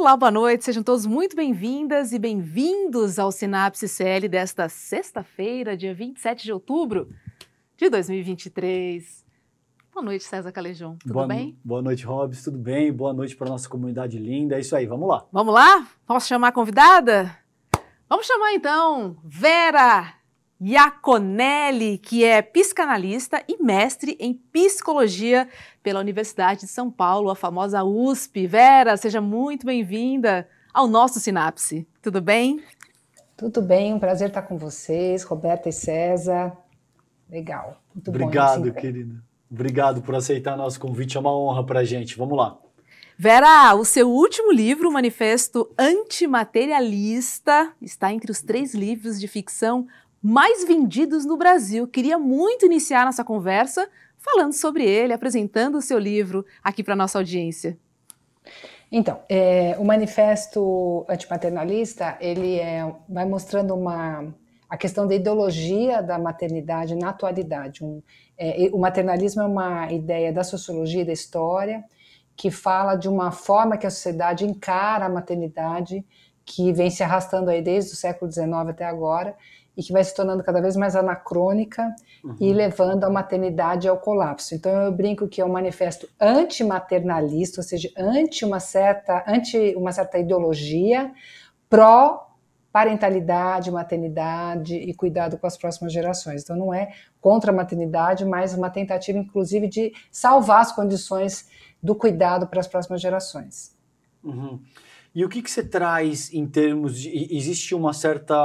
Olá, boa noite, sejam todos muito bem-vindas e bem-vindos ao Sinapse CL desta sexta-feira, dia 27 de outubro de 2023. Boa noite, César Calejão. Tudo boa, bem? Boa noite, Robs. Tudo bem? Boa noite para nossa comunidade linda. É isso aí, vamos lá. Vamos lá? Posso chamar a convidada? Vamos chamar então Vera Iaconelli, que é psicanalista e mestre em psicologia pela Universidade de São Paulo, a famosa USP. Vera, seja muito bem-vinda ao nosso Sinapse. Tudo bem? Tudo bem, um prazer estar com vocês, Roberta e César. Legal. Muito Obrigado, bom, querida. Obrigado por aceitar nosso convite, é uma honra para a gente. Vamos lá. Vera, o seu último livro, o Manifesto Antimaterialista, está entre os três livros de ficção mais vendidos no Brasil. Queria muito iniciar nossa conversa falando sobre ele, apresentando o seu livro aqui para nossa audiência. Então, é, o manifesto antipaternalista ele é, vai mostrando uma a questão da ideologia da maternidade na atualidade. Um, é, o maternalismo é uma ideia da sociologia e da história que fala de uma forma que a sociedade encara a maternidade que vem se arrastando aí desde o século XIX até agora e que vai se tornando cada vez mais anacrônica uhum. e levando a maternidade ao colapso. Então eu brinco que é um manifesto antimaternalista, ou seja, anti uma certa, anti uma certa ideologia pró parentalidade, maternidade e cuidado com as próximas gerações. Então não é contra a maternidade, mas uma tentativa inclusive de salvar as condições do cuidado para as próximas gerações. Uhum. E o que, que você traz em termos de. Existe uma certa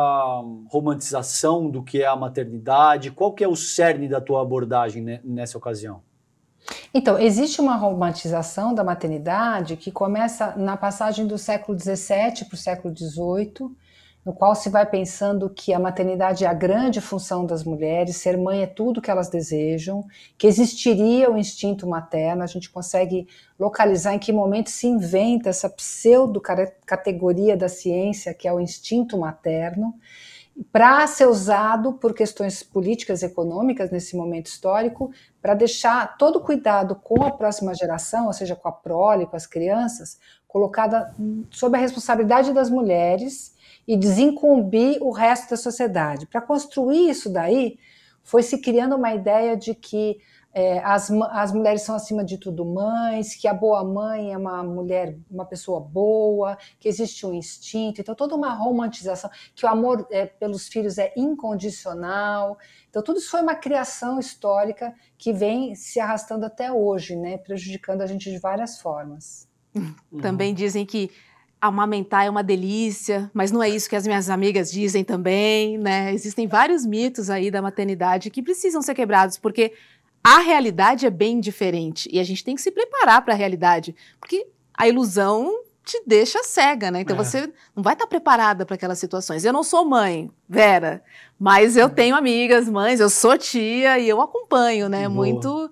romantização do que é a maternidade? Qual que é o cerne da tua abordagem nessa ocasião? Então, existe uma romantização da maternidade que começa na passagem do século XVII para o século XVIII, no qual se vai pensando que a maternidade é a grande função das mulheres, ser mãe é tudo que elas desejam, que existiria o instinto materno, a gente consegue localizar em que momento se inventa essa pseudo-categoria da ciência, que é o instinto materno, para ser usado por questões políticas e econômicas nesse momento histórico, para deixar todo cuidado com a próxima geração, ou seja, com a prole, com as crianças, colocada sob a responsabilidade das mulheres, e desincumbir o resto da sociedade. Para construir isso daí, foi se criando uma ideia de que é, as, as mulheres são acima de tudo mães, que a boa mãe é uma mulher, uma pessoa boa, que existe um instinto, então toda uma romantização, que o amor é, pelos filhos é incondicional. Então tudo isso foi uma criação histórica que vem se arrastando até hoje, né, prejudicando a gente de várias formas. Também dizem que amamentar é uma delícia, mas não é isso que as minhas amigas dizem também, né? Existem vários mitos aí da maternidade que precisam ser quebrados, porque a realidade é bem diferente e a gente tem que se preparar para a realidade, porque a ilusão te deixa cega, né? Então é. você não vai estar preparada para aquelas situações. Eu não sou mãe, Vera, mas eu uhum. tenho amigas, mães, eu sou tia e eu acompanho, né? Boa. Muito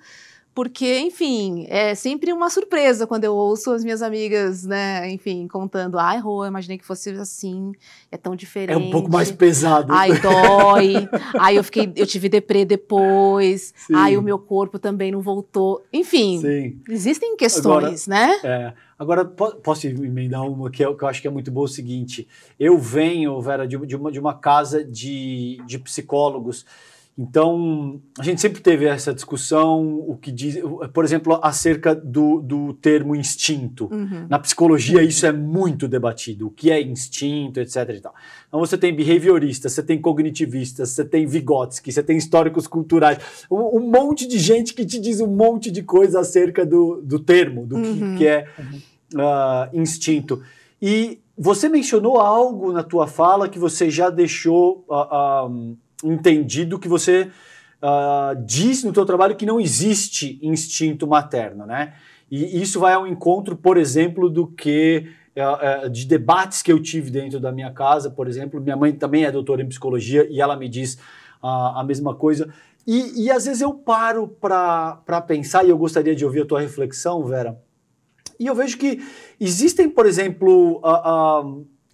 porque, enfim, é sempre uma surpresa quando eu ouço as minhas amigas, né, enfim, contando, ai, Rô, imaginei que fosse assim, é tão diferente. É um pouco mais pesado. Ai, dói. ai, eu fiquei, eu tive deprê depois. Sim. Ai, o meu corpo também não voltou. Enfim, Sim. existem questões, Agora, né? É. Agora, posso emendar uma que, eu, que eu acho que é muito boa, é o seguinte, eu venho, Vera, de, de, uma, de uma casa de, de psicólogos então, a gente sempre teve essa discussão, o que diz, por exemplo, acerca do, do termo instinto. Uhum. Na psicologia, isso é muito debatido. O que é instinto, etc. E tal. Então, você tem behavioristas, você tem cognitivistas, você tem Vygotsky, você tem históricos culturais, um, um, monte de gente que te diz um monte de coisa acerca do, do termo, do uhum. que, que, é uh, instinto. E você mencionou algo na tua fala que você já deixou. Uh, uh, entendido que você uh, diz no teu trabalho que não existe instinto materno, né? E isso vai ao encontro, por exemplo, do que uh, uh, de debates que eu tive dentro da minha casa, por exemplo. Minha mãe também é doutora em psicologia e ela me diz a mesma coisa. E, e às vezes eu paro para pensar, e eu gostaria de ouvir a tua reflexão, Vera. E eu vejo que existem, por exemplo,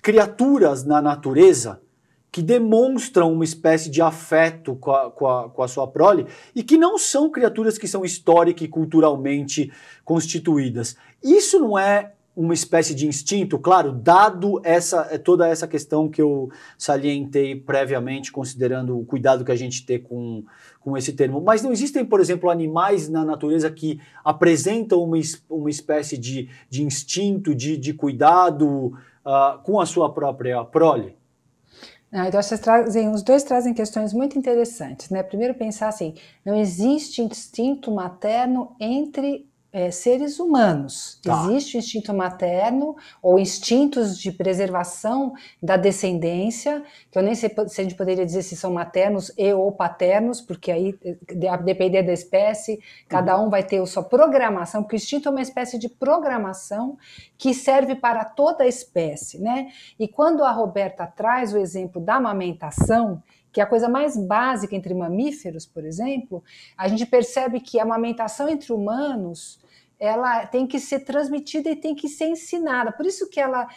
criaturas na natureza que demonstram uma espécie de afeto com a, com, a, com a, sua prole e que não são criaturas que são histórica e culturalmente constituídas. Isso não é uma espécie de instinto, claro, dado essa toda essa questão que eu salientei previamente, considerando o cuidado que a gente tem com, com esse termo. Mas não existem, por exemplo, animais na natureza que apresentam uma, uma espécie de, de instinto, de, de cuidado uh, com a sua própria prole? Não, então vocês trazem, os dois trazem questões muito interessantes, né? Primeiro pensar assim, não existe instinto materno entre é, seres humanos. Tá. Existe o instinto materno ou instintos de preservação da descendência, que eu nem sei se a gente poderia dizer se são maternos e ou paternos, porque aí, a depender da espécie, cada uhum. um vai ter a sua programação, porque o instinto é uma espécie de programação que serve para toda a espécie, né? E quando a Roberta traz o exemplo da amamentação, que é a coisa mais básica entre mamíferos, por exemplo, a gente percebe que a amamentação entre humanos ela tem que ser transmitida e tem que ser ensinada. Por isso que ela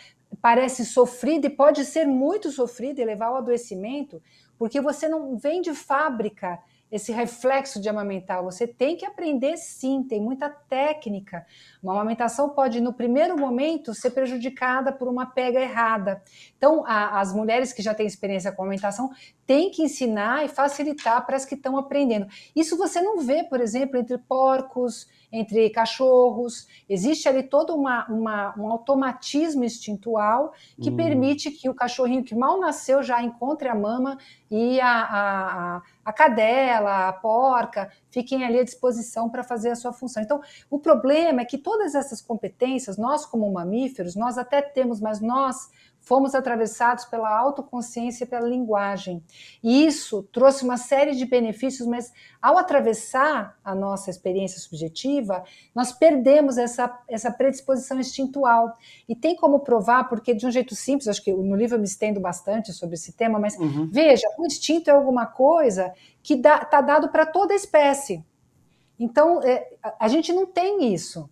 parece sofrida e pode ser muito sofrida e levar ao adoecimento, porque você não vem de fábrica esse reflexo de amamentar. Você tem que aprender sim, tem muita técnica. Uma amamentação pode, no primeiro momento, ser prejudicada por uma pega errada. Então, a, as mulheres que já têm experiência com amamentação têm que ensinar e facilitar para as que estão aprendendo. Isso você não vê, por exemplo, entre porcos, entre cachorros. Existe ali todo uma, uma, um automatismo instintual que hum. permite que o cachorrinho que mal nasceu já encontre a mama e a, a, a cadela, a porca, fiquem ali à disposição para fazer a sua função. Então, o problema é que todas essas competências, nós como mamíferos, nós até temos, mas nós fomos atravessados pela autoconsciência e pela linguagem. E isso trouxe uma série de benefícios, mas ao atravessar a nossa experiência subjetiva, nós perdemos essa, essa predisposição instintual. E tem como provar, porque de um jeito simples, acho que no livro eu me estendo bastante sobre esse tema, mas uhum. veja, o instinto é alguma coisa que está dado para toda a espécie. Então, é, a gente não tem isso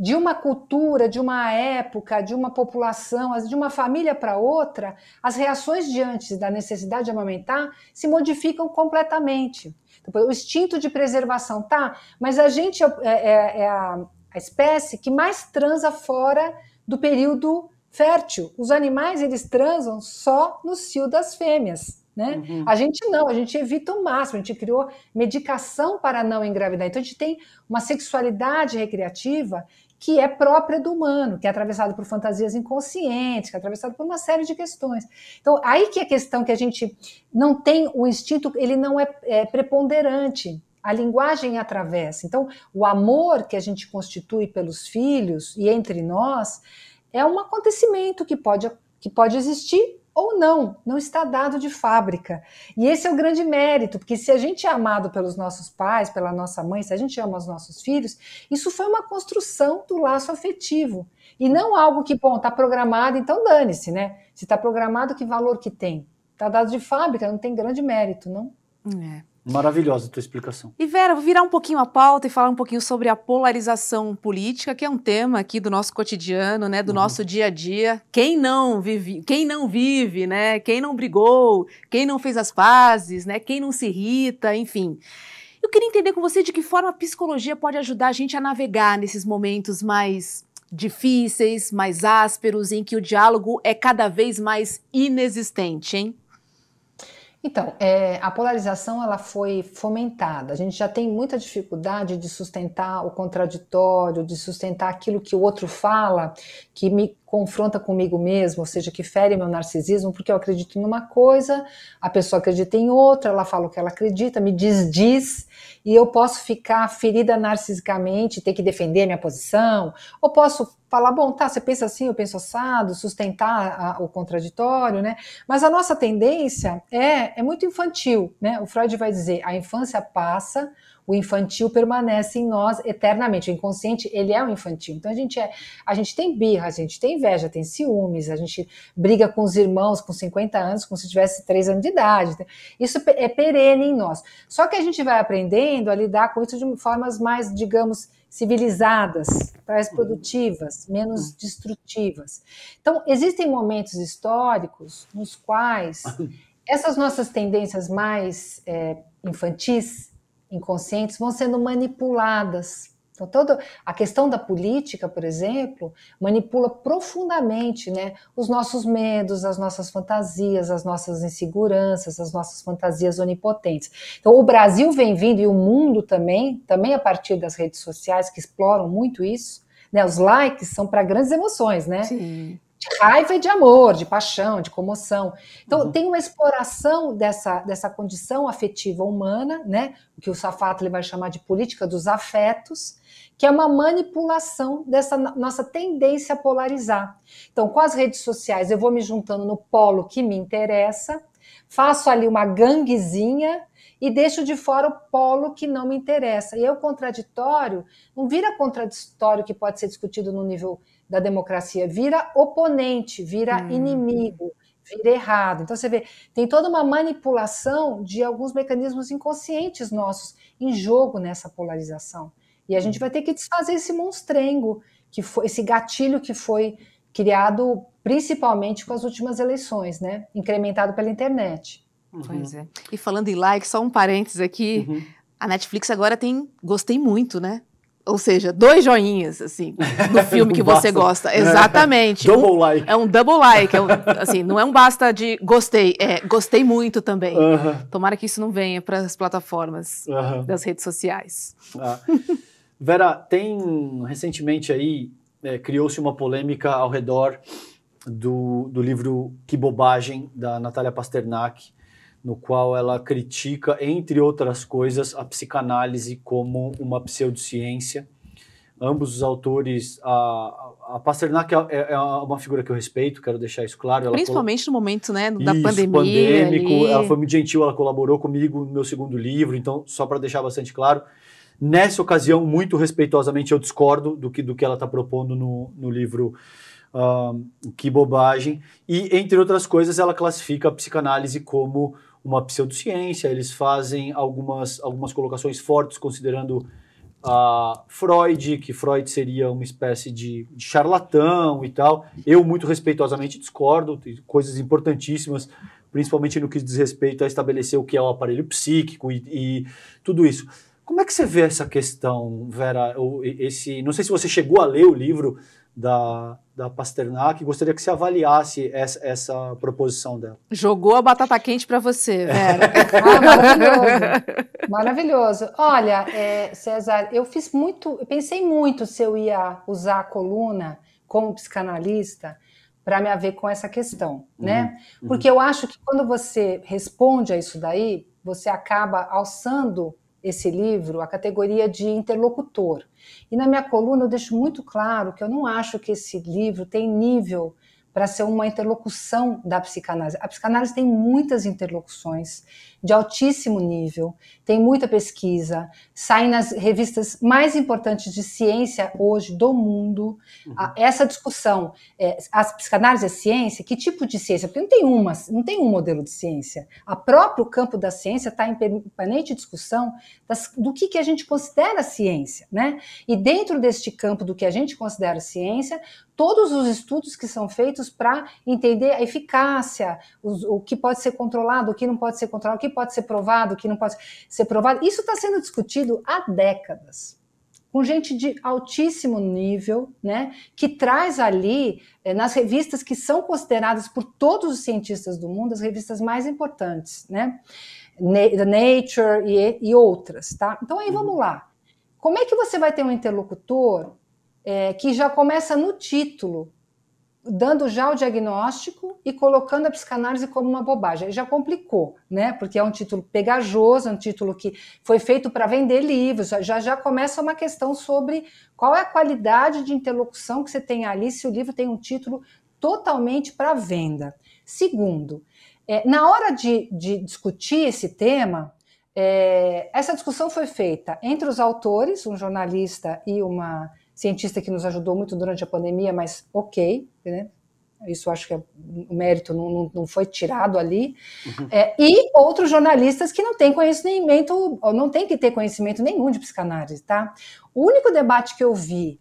de uma cultura, de uma época, de uma população, de uma família para outra, as reações diante da necessidade de amamentar se modificam completamente. Então, o instinto de preservação tá, mas a gente é, é, é a, a espécie que mais transa fora do período fértil. Os animais eles transam só no cio das fêmeas. Né? Uhum. A gente não, a gente evita o máximo, a gente criou medicação para não engravidar. Então a gente tem uma sexualidade recreativa que é própria do humano, que é atravessado por fantasias inconscientes, que é atravessado por uma série de questões. Então, aí que é a questão que a gente não tem o instinto, ele não é, é preponderante. A linguagem atravessa. Então, o amor que a gente constitui pelos filhos e entre nós é um acontecimento que pode, que pode existir ou não, não está dado de fábrica. E esse é o grande mérito, porque se a gente é amado pelos nossos pais, pela nossa mãe, se a gente ama os nossos filhos, isso foi uma construção do laço afetivo. E não algo que, bom, está programado, então dane-se, né? Se está programado, que valor que tem? Está dado de fábrica, não tem grande mérito, não? É. Maravilhosa a tua explicação. E Vera, vou virar um pouquinho a pauta e falar um pouquinho sobre a polarização política, que é um tema aqui do nosso cotidiano, né, do uhum. nosso dia a dia. Quem não vive, quem não vive, né, quem não brigou, quem não fez as pazes, né, quem não se irrita, enfim. Eu queria entender com você de que forma a psicologia pode ajudar a gente a navegar nesses momentos mais difíceis, mais ásperos, em que o diálogo é cada vez mais inexistente, hein? Então, é, a polarização ela foi fomentada. A gente já tem muita dificuldade de sustentar o contraditório, de sustentar aquilo que o outro fala, que me confronta comigo mesmo, ou seja, que fere meu narcisismo, porque eu acredito numa coisa, a pessoa acredita em outra, ela fala o que ela acredita, me desdiz, e eu posso ficar ferida narcisicamente, ter que defender minha posição, ou posso falar, bom, tá, você pensa assim, eu penso assado, sustentar a, o contraditório, né? Mas a nossa tendência é, é muito infantil, né? O Freud vai dizer, a infância passa, o infantil permanece em nós eternamente. O inconsciente, ele é o infantil. Então a gente é, a gente tem birra, a gente tem inveja, tem ciúmes, a gente briga com os irmãos com 50 anos como se tivesse 3 anos de idade. Isso é perene em nós. Só que a gente vai aprendendo a lidar com isso de formas mais, digamos, civilizadas, mais produtivas, menos destrutivas. Então, existem momentos históricos nos quais essas nossas tendências mais é, infantis inconscientes vão sendo manipuladas. Então, toda a questão da política, por exemplo, manipula profundamente né, os nossos medos, as nossas fantasias, as nossas inseguranças, as nossas fantasias onipotentes. Então, o Brasil vem vindo, e o mundo também, também a partir das redes sociais, que exploram muito isso, né, os likes são para grandes emoções, né? Sim de raiva e de amor, de paixão, de comoção. Então, uhum. tem uma exploração dessa, dessa condição afetiva humana, né? O que o Safato ele vai chamar de política dos afetos, que é uma manipulação dessa nossa tendência a polarizar. Então, com as redes sociais, eu vou me juntando no polo que me interessa, faço ali uma ganguezinha e deixo de fora o polo que não me interessa. E aí o contraditório não vira contraditório que pode ser discutido no nível da democracia, vira oponente, vira hum. inimigo, vira errado. Então você vê, tem toda uma manipulação de alguns mecanismos inconscientes nossos em jogo nessa polarização. E a gente hum. vai ter que desfazer esse monstrengo, que foi esse gatilho que foi criado principalmente com as últimas eleições, né? Incrementado pela internet. Uhum. Pois é. E falando em like, só um parênteses aqui. Uhum. A Netflix agora tem gostei muito, né? Ou seja, dois joinhas, assim, no filme que você gosta. Exatamente. double like. É um double like. É um, assim, não é um basta de gostei, é gostei muito também. Uh -huh. Tomara que isso não venha para as plataformas uh -huh. das redes sociais. Ah. Vera, tem recentemente aí, é, criou-se uma polêmica ao redor do, do livro Que Bobagem, da Natália Pasternak, no qual ela critica, entre outras coisas, a psicanálise como uma pseudociência. Ambos os autores, a, a Pasternak é, é, uma figura que eu respeito, quero deixar isso claro. Principalmente no momento né, da isso, pandemia. pandêmico, ela foi muito gentil, ela colaborou comigo no meu segundo livro, então, só para deixar bastante claro, nessa ocasião, muito respeitosamente, eu discordo do que, do que ela está propondo no, no livro uh, Que Bobagem. E, entre outras coisas, ela classifica a psicanálise como uma pseudociência, eles fazem algumas, algumas colocações fortes considerando a uh, Freud, que Freud seria uma espécie de, de, charlatão e tal. Eu muito respeitosamente discordo, tem coisas importantíssimas, principalmente no que diz respeito a estabelecer o que é o aparelho psíquico e, e tudo isso. Como é que você vê essa questão, Vera? Esse, não sei se você chegou a ler o livro da, da Pasternak. Gostaria que você avaliasse essa, essa proposição dela. Jogou a batata quente para você, Vera. ah, maravilhoso. Maravilhoso. Olha, é, César, eu fiz muito, eu pensei muito se eu ia usar a coluna como psicanalista para me haver com essa questão, uhum, né? Uhum. Porque eu acho que quando você responde a isso daí, você acaba alçando esse livro a categoria de interlocutor. E na minha coluna eu deixo muito claro que eu não acho que esse livro tem nível para ser uma interlocução da psicanálise. A psicanálise tem muitas interlocuções de altíssimo nível, tem muita pesquisa, sai nas revistas mais importantes de ciência hoje do mundo. Uhum. Essa discussão, é, a psicanálise é ciência? Que tipo de ciência? Porque não tem uma, não tem um modelo de ciência. A próprio campo da ciência está em permanente discussão das, do que, que a gente considera ciência, né? E dentro deste campo do que a gente considera ciência, todos os estudos que são feitos para entender a eficácia, o, o que pode ser controlado, o que não pode ser controlado, o que pode ser provado, o que não pode ser provado. Isso está sendo discutido há décadas com gente de altíssimo nível, né, que traz ali eh, nas revistas que são consideradas por todos os cientistas do mundo as revistas mais importantes, né, The Nature e, e outras, tá? Então aí vamos lá. Como é que você vai ter um interlocutor é, que já começa no título dando já o diagnóstico e colocando a psicanálise como uma bobagem. Já complicou, né? Porque é um título pegajoso, é um título que foi feito para vender livros. Já já começa uma questão sobre qual é a qualidade de interlocução que você tem ali se o livro tem um título totalmente para venda. Segundo, é, na hora de, de, discutir esse tema, é, essa discussão foi feita entre os autores, um jornalista e uma cientista que nos ajudou muito durante a pandemia, mas ok, né? Isso acho que é, o mérito não, não, não foi tirado ali. Uhum. É, e outros jornalistas que não têm conhecimento, ou não têm que ter conhecimento nenhum de psicanálise, tá? O único debate que eu vi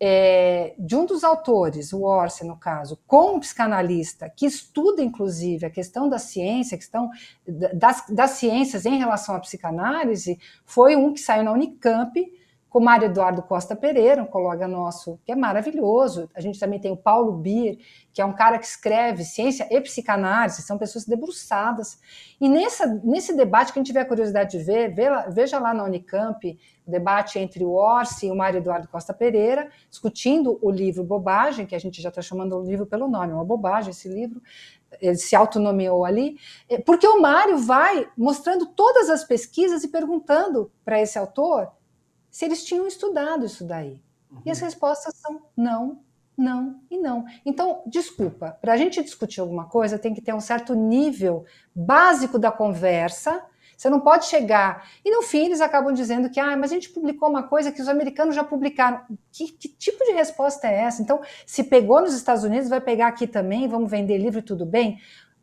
é, de um dos autores, o Orsi, no caso, com um psicanalista que estuda, inclusive, a questão da ciência, a questão das, das ciências em relação à psicanálise, foi um que saiu na Unicamp, com Mário Eduardo Costa Pereira, um colega nosso que é maravilhoso. A gente também tem o Paulo Bier, que é um cara que escreve ciência e psicanálise, são pessoas debruçadas. E nessa, nesse debate, quem tiver curiosidade de ver, veja lá na Unicamp o debate entre o Orsi e o Mário Eduardo Costa Pereira, discutindo o livro Bobagem, que a gente já está chamando o livro pelo nome, é uma bobagem esse livro, ele se autonomeou ali, é, porque o Mário vai mostrando todas as pesquisas e perguntando para esse autor se eles tinham estudado isso daí. Uhum. E as uhum. respostas são não, não e não. Então, desculpa, para a gente discutir alguma coisa tem que ter um certo nível básico da conversa. Você não pode chegar. E no fim eles acabam dizendo que, ah, mas a gente publicou uma coisa que os americanos já publicaram. Que, que tipo de resposta é essa? Então, se pegou nos Estados Unidos, vai pegar aqui também, vamos vender livro e tudo bem?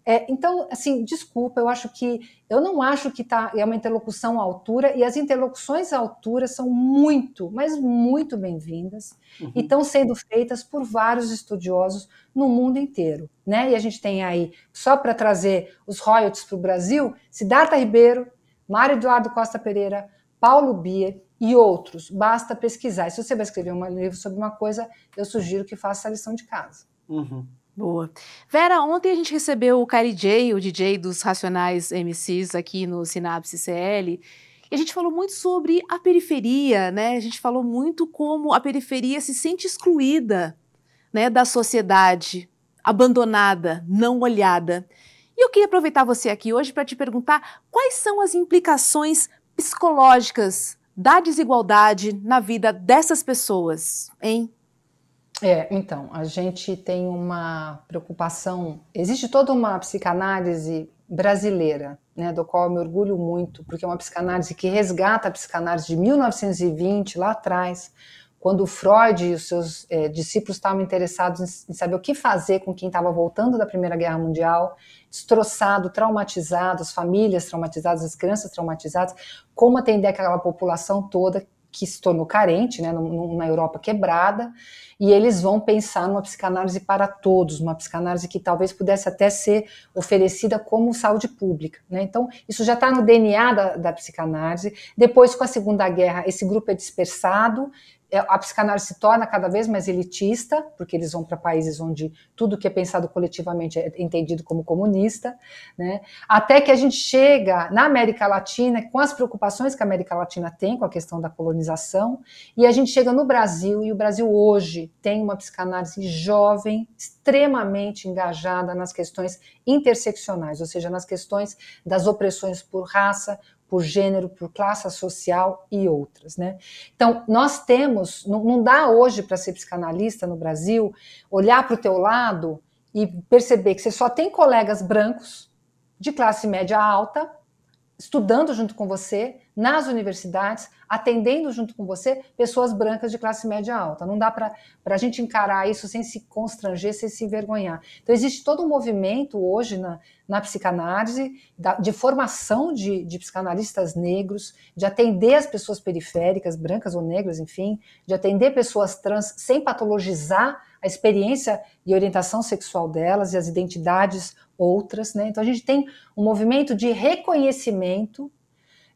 É, então, assim, desculpa, eu acho que eu não acho que tá, é uma interlocução à altura, e as interlocuções à altura são muito, mas muito bem-vindas, uhum. e estão sendo feitas por vários estudiosos no mundo inteiro. Né? E a gente tem aí, só para trazer os royalties para o Brasil, Siddhartha Ribeiro, Mário Eduardo Costa Pereira, Paulo Bier e outros. Basta pesquisar. E se você vai escrever um livro sobre uma coisa, eu sugiro que faça a lição de casa. Uhum. Boa. Vera, ontem a gente recebeu o Kylie J, o DJ dos Racionais MCs aqui no Sinapse CL, e a gente falou muito sobre a periferia, né? A gente falou muito como a periferia se sente excluída, né, da sociedade, abandonada, não olhada. E eu queria aproveitar você aqui hoje para te perguntar quais são as implicações psicológicas da desigualdade na vida dessas pessoas, hein? É, então, a gente tem uma preocupação. Existe toda uma psicanálise brasileira, né, do qual eu me orgulho muito, porque é uma psicanálise que resgata a psicanálise de 1920, lá atrás, quando Freud e os seus é, discípulos estavam interessados em, saber o que fazer com quem estava voltando da Primeira Guerra Mundial, destroçado, traumatizado, as famílias traumatizadas, as crianças traumatizadas, como atender aquela população toda que se tornou carente, né, numa Europa quebrada, e eles vão pensar numa psicanálise para todos, uma psicanálise que talvez pudesse até ser oferecida como saúde pública. Né? Então, isso já está no DNA da, da psicanálise. Depois, com a Segunda Guerra, esse grupo é dispersado, a psicanálise se torna cada vez mais elitista, porque eles vão para países onde tudo que é pensado coletivamente é entendido como comunista, né? até que a gente chega na América Latina, com as preocupações que a América Latina tem com a questão da colonização, e a gente chega no Brasil, e o Brasil hoje tem uma psicanálise jovem, extremamente engajada nas questões interseccionais, ou seja, nas questões das opressões por raça, por gênero, por classe social e outras, né? Então, nós temos, não, não dá hoje para ser psicanalista no Brasil, olhar para o teu lado e perceber que você só tem colegas brancos de classe média alta estudando junto com você nas universidades, atendendo junto com você pessoas brancas de classe média alta. Não dá para a gente encarar isso sem se constranger, sem se envergonhar. Então, existe todo um movimento hoje na, na psicanálise da, de formação de, de psicanalistas negros, de atender as pessoas periféricas, brancas ou negras, enfim, de atender pessoas trans sem patologizar a experiência e orientação sexual delas e as identidades outras, né? Então a gente tem um movimento de reconhecimento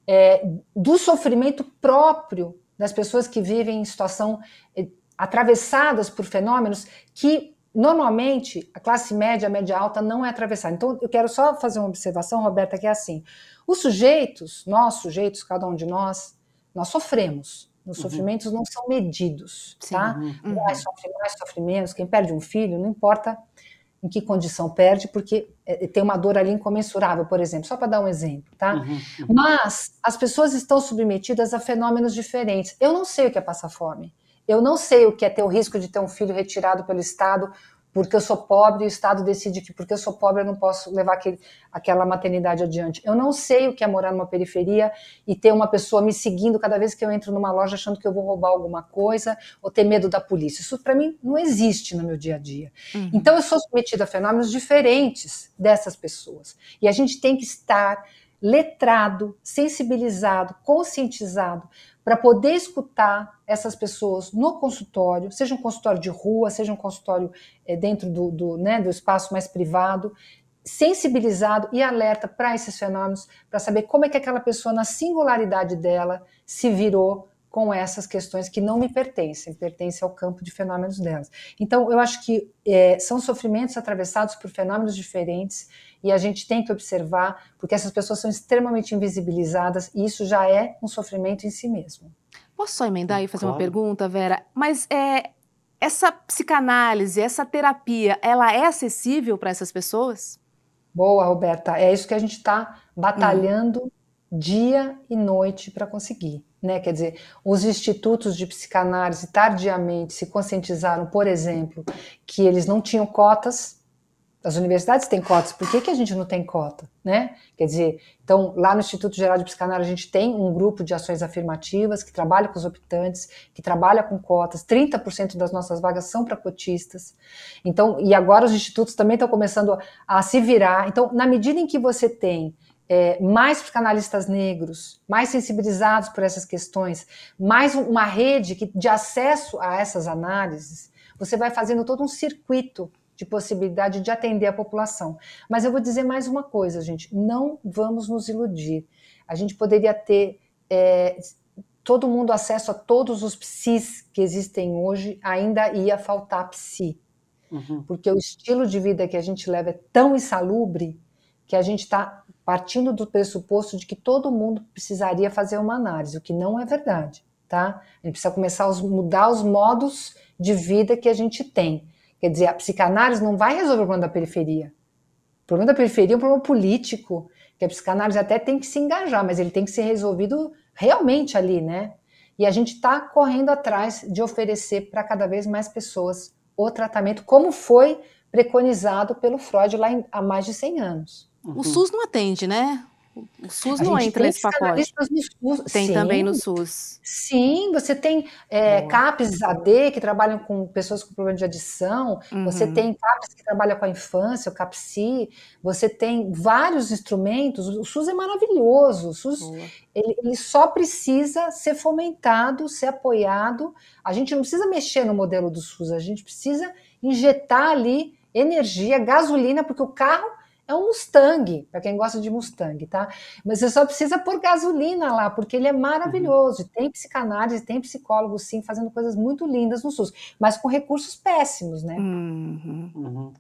é, do sofrimento próprio das pessoas que vivem em situação é, atravessadas por fenômenos que normalmente a classe média, a média alta não é atravessada. Então eu quero só fazer uma observação, Roberta, que é assim: os sujeitos, nós sujeitos, cada um de nós, nós sofremos. Os uhum. sofrimentos não são medidos, Sim, tá? Uhum. Mais sofre mais, sofre menos. Quem perde um filho, não importa em que condição perde, porque é, tem uma dor ali incomensurável, por exemplo, só para dar um exemplo, tá? Uhum, uhum. Mas as pessoas estão submetidas a fenômenos diferentes. Eu não sei o que é passar fome. Eu não sei o que é ter o risco de ter um filho retirado pelo Estado porque eu sou pobre e o Estado decide que porque eu sou pobre eu não posso levar aquele, aquela maternidade adiante. Eu não sei o que é morar numa periferia e ter uma pessoa me seguindo cada vez que eu entro numa loja achando que eu vou roubar alguma coisa ou ter medo da polícia. Isso para mim não existe no meu dia a dia. Uhum. Então eu sou submetida a fenômenos diferentes dessas pessoas. E a gente tem que estar letrado, sensibilizado, conscientizado para poder escutar essas pessoas no consultório, seja um consultório de rua, seja um consultório é, dentro do, do, né, do espaço mais privado, sensibilizado e alerta para esses fenômenos, para saber como é que aquela pessoa, na singularidade dela, se virou com essas questões que não me pertencem, pertencem ao campo de fenômenos delas. Então, eu acho que é, são sofrimentos atravessados por fenômenos diferentes e a gente tem que observar, porque essas pessoas são extremamente invisibilizadas e isso já é um sofrimento em si mesmo. Posso só emendar e fazer claro. uma pergunta, Vera? Mas é, essa psicanálise, essa terapia, ela é acessível para essas pessoas? Boa, Roberta. É isso que a gente está batalhando hum. dia e noite para conseguir. Né? Quer dizer, os institutos de psicanálise tardiamente se conscientizaram, por exemplo, que eles não tinham cotas as universidades têm cotas, por que, que a gente não tem cota? Né? Quer dizer, então, lá no Instituto Geral de Psicanálise, a gente tem um grupo de ações afirmativas que trabalha com os optantes, que trabalha com cotas, 30% das nossas vagas são para cotistas. Então, e agora os institutos também estão começando a, a se virar. Então, na medida em que você tem é, mais psicanalistas negros, mais sensibilizados por essas questões, mais uma rede que, de acesso a essas análises, você vai fazendo todo um circuito de possibilidade de atender a população. Mas eu vou dizer mais uma coisa, gente: não vamos nos iludir. A gente poderia ter é, todo mundo acesso a todos os psis que existem hoje, ainda ia faltar psi. Uhum. Porque o estilo de vida que a gente leva é tão insalubre que a gente está partindo do pressuposto de que todo mundo precisaria fazer uma análise, o que não é verdade, tá? A gente precisa começar a mudar os modos de vida que a gente tem. Quer dizer, a psicanálise não vai resolver o problema da periferia. O problema da periferia é um problema político, que a psicanálise até tem que se engajar, mas ele tem que ser resolvido realmente ali, né? E a gente está correndo atrás de oferecer para cada vez mais pessoas o tratamento, como foi preconizado pelo Freud lá em, há mais de 100 anos. O SUS não atende, né? O SUS não entra nesse pacote. Tem Sim. também no SUS. Sim, você tem é, CAPs AD que trabalham com pessoas com problema de adição, uhum. você tem CAPs que trabalham com a infância, o CAPSI, você tem vários instrumentos. O SUS é maravilhoso. O SUS ele, ele só precisa ser fomentado, ser apoiado. A gente não precisa mexer no modelo do SUS, a gente precisa injetar ali energia, gasolina, porque o carro é um Mustang, para quem gosta de Mustang, tá? Mas você só precisa pôr gasolina lá, porque ele é maravilhoso. Uhum. Tem psicanálise, tem psicólogo, sim, fazendo coisas muito lindas no SUS, mas com recursos péssimos, né? Uhum. Uhum.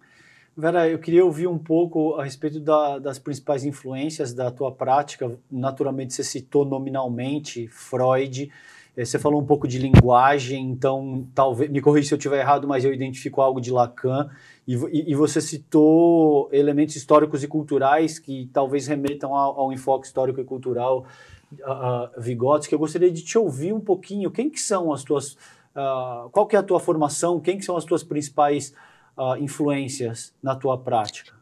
Vera, eu queria ouvir um pouco a respeito da, das principais influências da tua prática. Naturalmente, você citou nominalmente Freud. Eh, você falou um pouco de linguagem, então talvez me corrija se eu estiver errado, mas eu identifico algo de Lacan. E, e, você citou elementos históricos e culturais que talvez remetam ao, ao enfoque histórico e cultural uh, Vygotsky. Eu gostaria de te ouvir um pouquinho. Quem que são as tuas... Uh, qual que é a tua formação? Quem que são as tuas principais uh, influências na tua prática?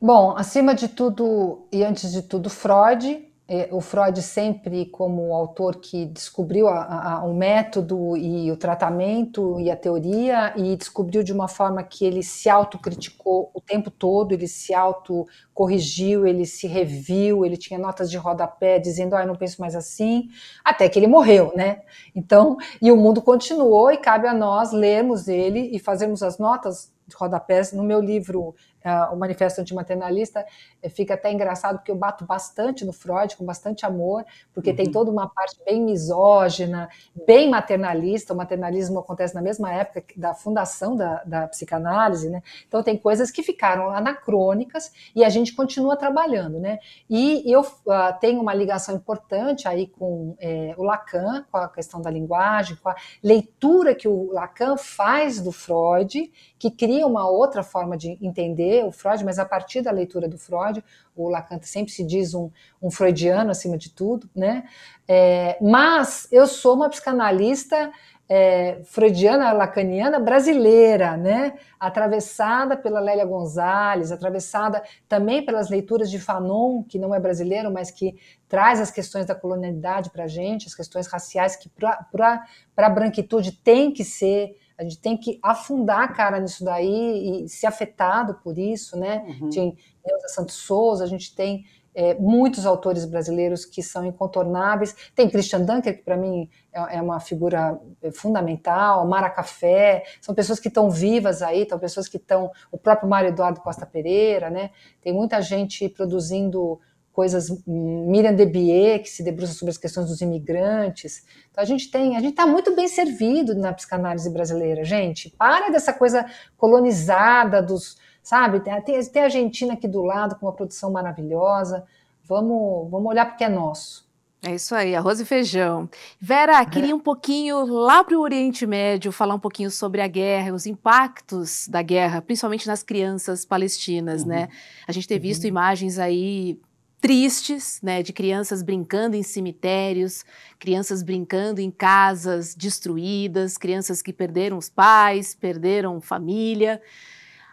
Bom, acima de tudo e antes de tudo, Freud, é, o Freud sempre como autor que descobriu a, a, o método e o tratamento e a teoria e descobriu de uma forma que ele se autocriticou o tempo todo, ele se autocorrigiu, ele se reviu, ele tinha notas de rodapé dizendo, ah, eu não penso mais assim, até que ele morreu, né? Então, e o mundo continuou e cabe a nós lermos ele e fazermos as notas de rodapés. No meu livro uh, o Manifesto Antimaternalista, eh, fica até engraçado porque eu bato bastante no Freud, com bastante amor, porque uhum. tem toda uma parte bem misógina, bem maternalista. O maternalismo acontece na mesma época da fundação da, da psicanálise, né? Então tem coisas que ficaram anacrônicas e a gente continua trabalhando, né? E eu uh, tenho uma ligação importante aí com é, o Lacan, com a questão da linguagem, com a leitura que o Lacan faz do Freud, que cria uma outra forma de entender o Freud, mas a partir da leitura do Freud, o Lacan sempre se diz um, um freudiano acima de tudo, né? É, mas eu sou uma psicanalista é, freudiana, lacaniana brasileira, né? Atravessada pela Lélia Gonzalez, atravessada também pelas leituras de Fanon, que não é brasileiro, mas que traz as questões da colonialidade para a gente, as questões raciais que para a branquitude tem que ser a gente tem que afundar a cara nisso daí e ser afetado por isso, né? Uhum. Tem Neuza Santos Souza, a gente tem é, muitos autores brasileiros que são incontornáveis. Tem Christian Dunker, que para mim é, é, uma figura fundamental, Mara Café, são pessoas que estão vivas aí, são pessoas que estão. O próprio Mário Eduardo Costa Pereira, né? Tem muita gente produzindo coisas, Miriam Debier, que se debruça sobre as questões dos imigrantes. Então a gente tem, a gente está muito bem servido na psicanálise brasileira, gente. Para dessa coisa colonizada dos, sabe? Tem, tem a Argentina aqui do lado com uma produção maravilhosa. Vamos, vamos olhar porque é nosso. É isso aí, arroz e feijão. Vera, queria um pouquinho lá para o Oriente Médio falar um pouquinho sobre a guerra, os impactos da guerra, principalmente nas crianças palestinas, né? uhum. né? A gente tem visto uhum. imagens aí tristes, né, de crianças brincando em cemitérios, crianças brincando em casas destruídas, crianças que perderam os pais, perderam família.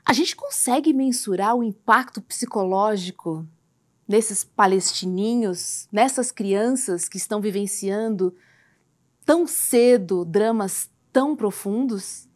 A gente consegue mensurar o impacto psicológico nesses palestininhos, nessas crianças que estão vivenciando tão cedo dramas tão profundos?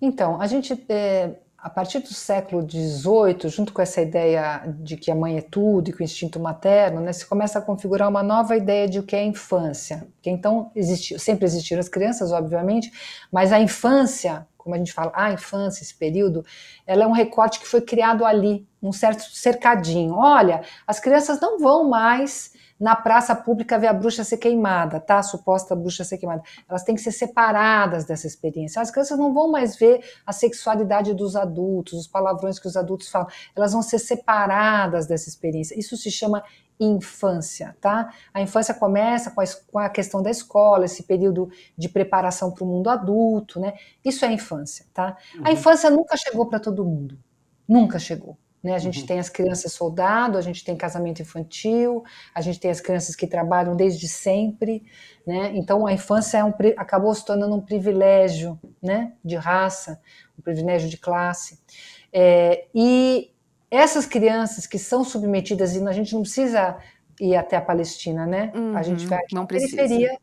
Então, a gente é, a partir do século XVIII, junto com essa ideia de que a mãe é tudo e com o instinto materno, né, se começa a configurar uma nova ideia de o que é infância. Que então existiu, sempre existiram as crianças, obviamente, mas a infância, como a gente fala, a infância, esse período, ela é um recorte que foi criado ali, um certo cercadinho. Olha, as crianças não vão mais na praça pública ver a bruxa ser queimada, tá? A suposta bruxa ser queimada. Elas têm que ser separadas dessa experiência. As crianças não vão mais ver a sexualidade dos adultos, os palavrões que os adultos falam. Elas vão ser separadas dessa experiência. Isso se chama infância, tá? A infância começa com a, com a questão da escola, esse período de preparação para o mundo adulto, né? Isso é infância, tá? Uhum. A infância nunca chegou para todo mundo. Nunca chegou. Né? A gente uhum. tem as crianças soldado, a gente tem casamento infantil, a gente tem as crianças que trabalham desde sempre, né? Então a infância é um, acabou se tornando um privilégio, né? De raça, um privilégio de classe. É, e essas crianças que são submetidas e a gente não precisa ir até a Palestina, né? Uhum, a gente uhum. vai aqui não na precisa. periferia,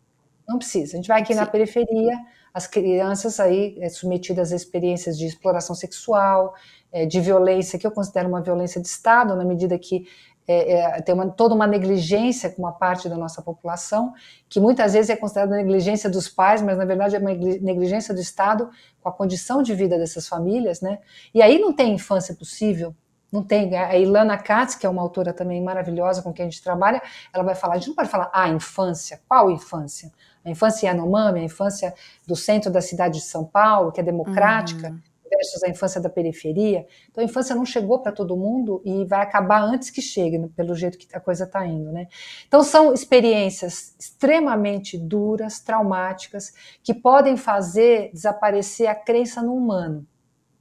não precisa. A gente vai aqui Sim. na periferia, as crianças aí é, submetidas a experiências de exploração sexual, é, de violência, que eu considero uma violência de Estado, na medida que é, tem uma, toda uma negligência com uma parte da nossa população, que muitas vezes é considerada negligência dos pais, mas na verdade é uma negligência do Estado com a condição de vida dessas famílias, né? E aí não tem infância possível, não tem. A Ilana Katz, que é uma autora também maravilhosa com quem a gente trabalha, ela vai falar, a gente não pode falar a ah, infância, qual infância? A infância Yanomami, a infância do centro da cidade de São Paulo, que é democrática, uhum versus a infância da periferia. Então a infância não chegou para todo mundo e vai acabar antes que chegue, pelo jeito que a coisa está indo, né? Então são experiências extremamente duras, traumáticas, que podem fazer desaparecer a crença no humano,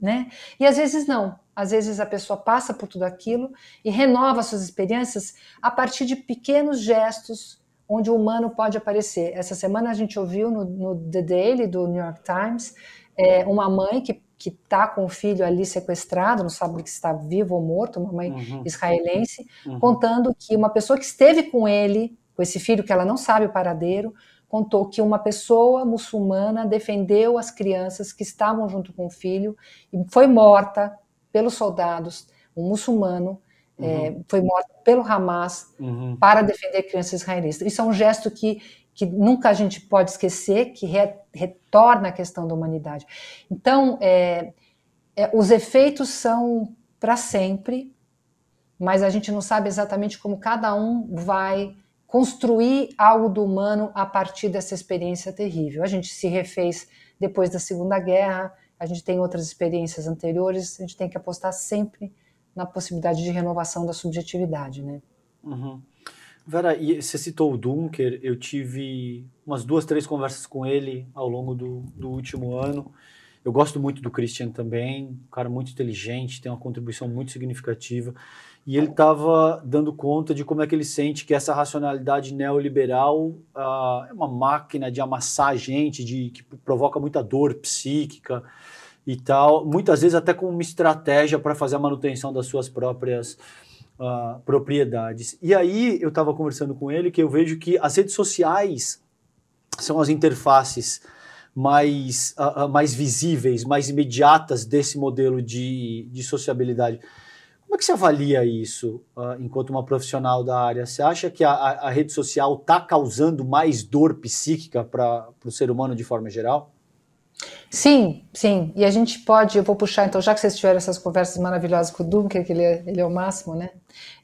né? E às vezes não. Às vezes a pessoa passa por tudo aquilo e renova suas experiências a partir de pequenos gestos onde o humano pode aparecer. Essa semana a gente ouviu no, no The Daily do New York Times é, uma mãe que que está com o filho ali sequestrado, não sabe se está vivo ou morto, uma mãe uhum. israelense, uhum. contando que uma pessoa que esteve com ele, com esse filho que ela não sabe o paradeiro, contou que uma pessoa muçulmana defendeu as crianças que estavam junto com o filho e foi morta pelos soldados, um muçulmano, uhum. é, foi morta pelo Hamas uhum. para defender crianças israelenses. Isso é um gesto que que nunca a gente pode esquecer, que re, retorna à questão da humanidade. Então, é, é, os efeitos são para sempre, mas a gente não sabe exatamente como cada um vai construir algo do humano a partir dessa experiência terrível. A gente se refez depois da Segunda Guerra, a gente tem outras experiências anteriores, a gente tem que apostar sempre na possibilidade de renovação da subjetividade, né? Uhum. Vera, e você citou o Dunker, eu tive umas duas, três conversas com ele ao longo do, do último ano. Eu gosto muito do Christian também, um cara muito inteligente, tem uma contribuição muito significativa. E ele estava dando conta de como é que ele sente que essa racionalidade neoliberal uh, é uma máquina de amassar gente, de, que provoca muita dor psíquica e tal, muitas vezes até como uma estratégia para fazer a manutenção das suas próprias uh, propriedades. E aí eu estava conversando com ele que eu vejo que as redes sociais são as interfaces mais, uh, uh, mais visíveis, mais imediatas desse modelo de, de sociabilidade. Como é que você avalia isso enquanto uma profissional da área? Você acha que a, a rede social está causando mais dor psíquica para o ser humano de forma geral? Sim, sim. E a gente pode, eu vou puxar, então, já que vocês tiveram essas conversas maravilhosas com o Dunker, que ele é, ele é o máximo, né?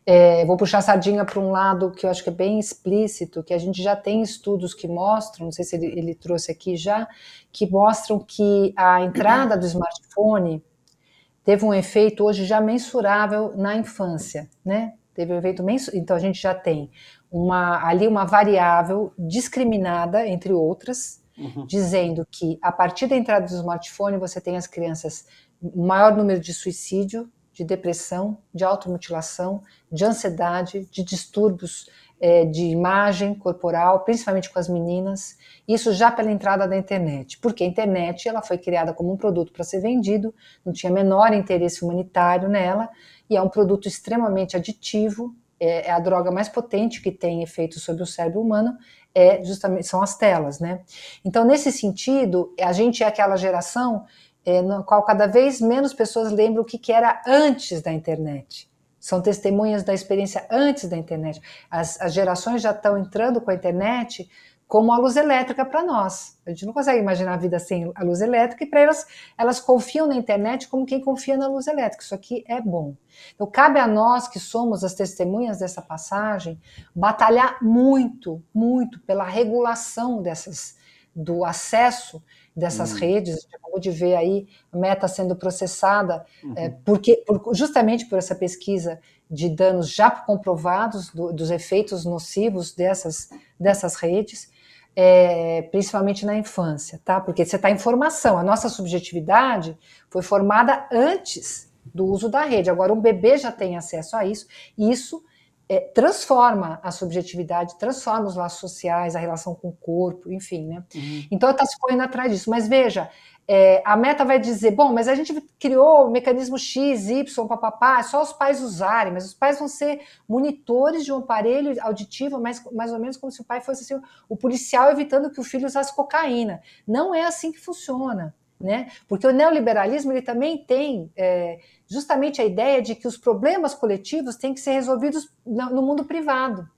É, vou puxar a sardinha para um lado que eu acho que é bem explícito, que a gente já tem estudos que mostram, não sei se ele, ele trouxe aqui já, que mostram que a entrada do smartphone teve um efeito hoje já mensurável na infância, né? Teve um efeito mensurável, então a gente já tem uma, ali uma variável discriminada entre outras, uhum. dizendo que a partir da entrada do smartphone você tem as crianças maior número de suicídio, de depressão, de automutilação, de ansiedade, de distúrbios é, de imagem corporal, principalmente com as meninas, isso já pela entrada da internet, porque a internet ela foi criada como um produto para ser vendido, não tinha menor interesse humanitário nela, e é um produto extremamente aditivo, é, é a droga mais potente que tem efeito sobre o cérebro humano, é justamente são as telas, né? Então, nesse sentido, a gente é aquela geração é, na qual cada vez menos pessoas lembram o que, que era antes da internet são testemunhas da experiência antes da internet. As, as gerações já estão entrando com a internet como a luz elétrica para nós. A gente não consegue imaginar a vida sem a luz elétrica, e para elas, elas confiam na internet como quem confia na luz elétrica. Isso aqui é bom. Então, cabe a nós, que somos as testemunhas dessa passagem, batalhar muito, muito pela regulação dessas, do acesso dessas hum. redes. A gente acabou de ver aí a meta sendo processada, uhum. é, porque, por, justamente por essa pesquisa de danos já comprovados do, dos efeitos nocivos dessas, dessas redes, é, principalmente na infância, tá? Porque você está em formação, a nossa subjetividade foi formada antes do uso da rede. Agora, um bebê já tem acesso a isso, e isso é, transforma a subjetividade, transforma os laços sociais, a relação com o corpo, enfim, né? Uhum. Então está se correndo atrás disso. Mas veja, é, a meta vai dizer, bom, mas a gente criou o mecanismo X, Y, papapá, é só os pais usarem, mas os pais vão ser monitores de um aparelho auditivo, mais, mais ou menos como se o pai fosse assim, o policial evitando que o filho usasse cocaína. Não é assim que funciona né? Porque o neoliberalismo ele também tem é, justamente a ideia de que os problemas coletivos têm que ser resolvidos no mundo privado.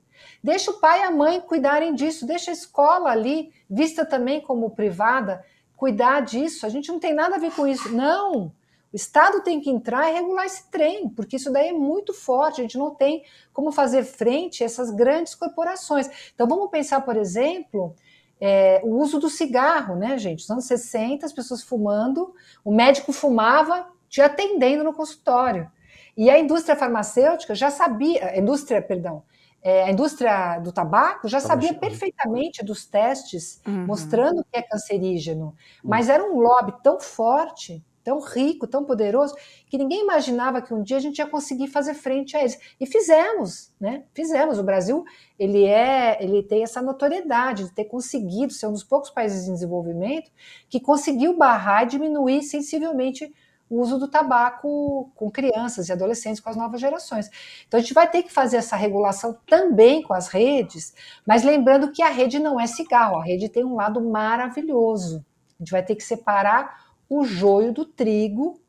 Deixa o pai e a mãe cuidarem disso, deixa a escola ali, vista também como privada, cuidar disso. A gente não tem nada a ver com isso. Não! O Estado tem que entrar e regular esse trem, porque isso daí é muito forte, a gente não tem como fazer frente a essas grandes corporações. Então vamos pensar, por exemplo, é, o uso do cigarro, né, gente? Nos anos 60, as pessoas fumando, o médico fumava te atendendo no consultório. E a indústria farmacêutica já sabia, a indústria, perdão, é, a indústria do tabaco já sabia perfeitamente dos testes uhum. mostrando que é cancerígeno, mas era um lobby tão forte tão rico, tão poderoso, que ninguém imaginava que um dia a gente ia conseguir fazer frente a eles. E fizemos, né? Fizemos. O Brasil, ele é, ele tem essa notoriedade de ter conseguido ser um dos poucos países em desenvolvimento que conseguiu barrar e diminuir sensivelmente o uso do tabaco com crianças e adolescentes, com as novas gerações. Então a gente vai ter que fazer essa regulação também com as redes, mas lembrando que a rede não é cigarro, a rede tem um lado maravilhoso. A gente vai ter que separar o joio do trigo,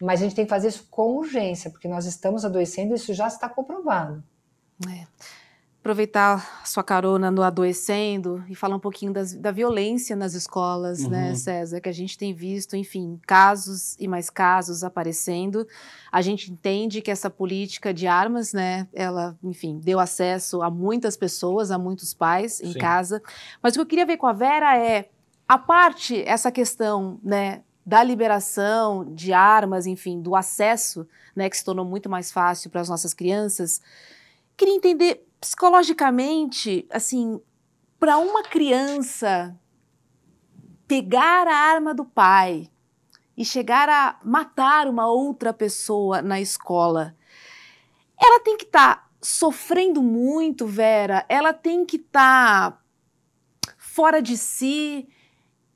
mas a gente tem que fazer isso com urgência, porque nós estamos adoecendo e isso já está comprovado. É. Aproveitar sua carona no adoecendo e falar um pouquinho das, da violência nas escolas, né, uhum. né, César? Que a gente tem visto, enfim, casos e mais casos aparecendo. A gente entende que essa política de armas, né, ela, enfim, deu acesso a muitas pessoas, a muitos pais em Sim. casa. Mas o que eu queria ver com a Vera é a parte, essa questão, né, da liberação de armas, enfim, do acesso, né, que se tornou muito mais fácil para as nossas crianças. Queria entender psicologicamente, assim, para uma criança pegar a arma do pai e chegar a matar uma outra pessoa na escola, ela tem que estar tá sofrendo muito, Vera, ela tem que estar tá fora de si,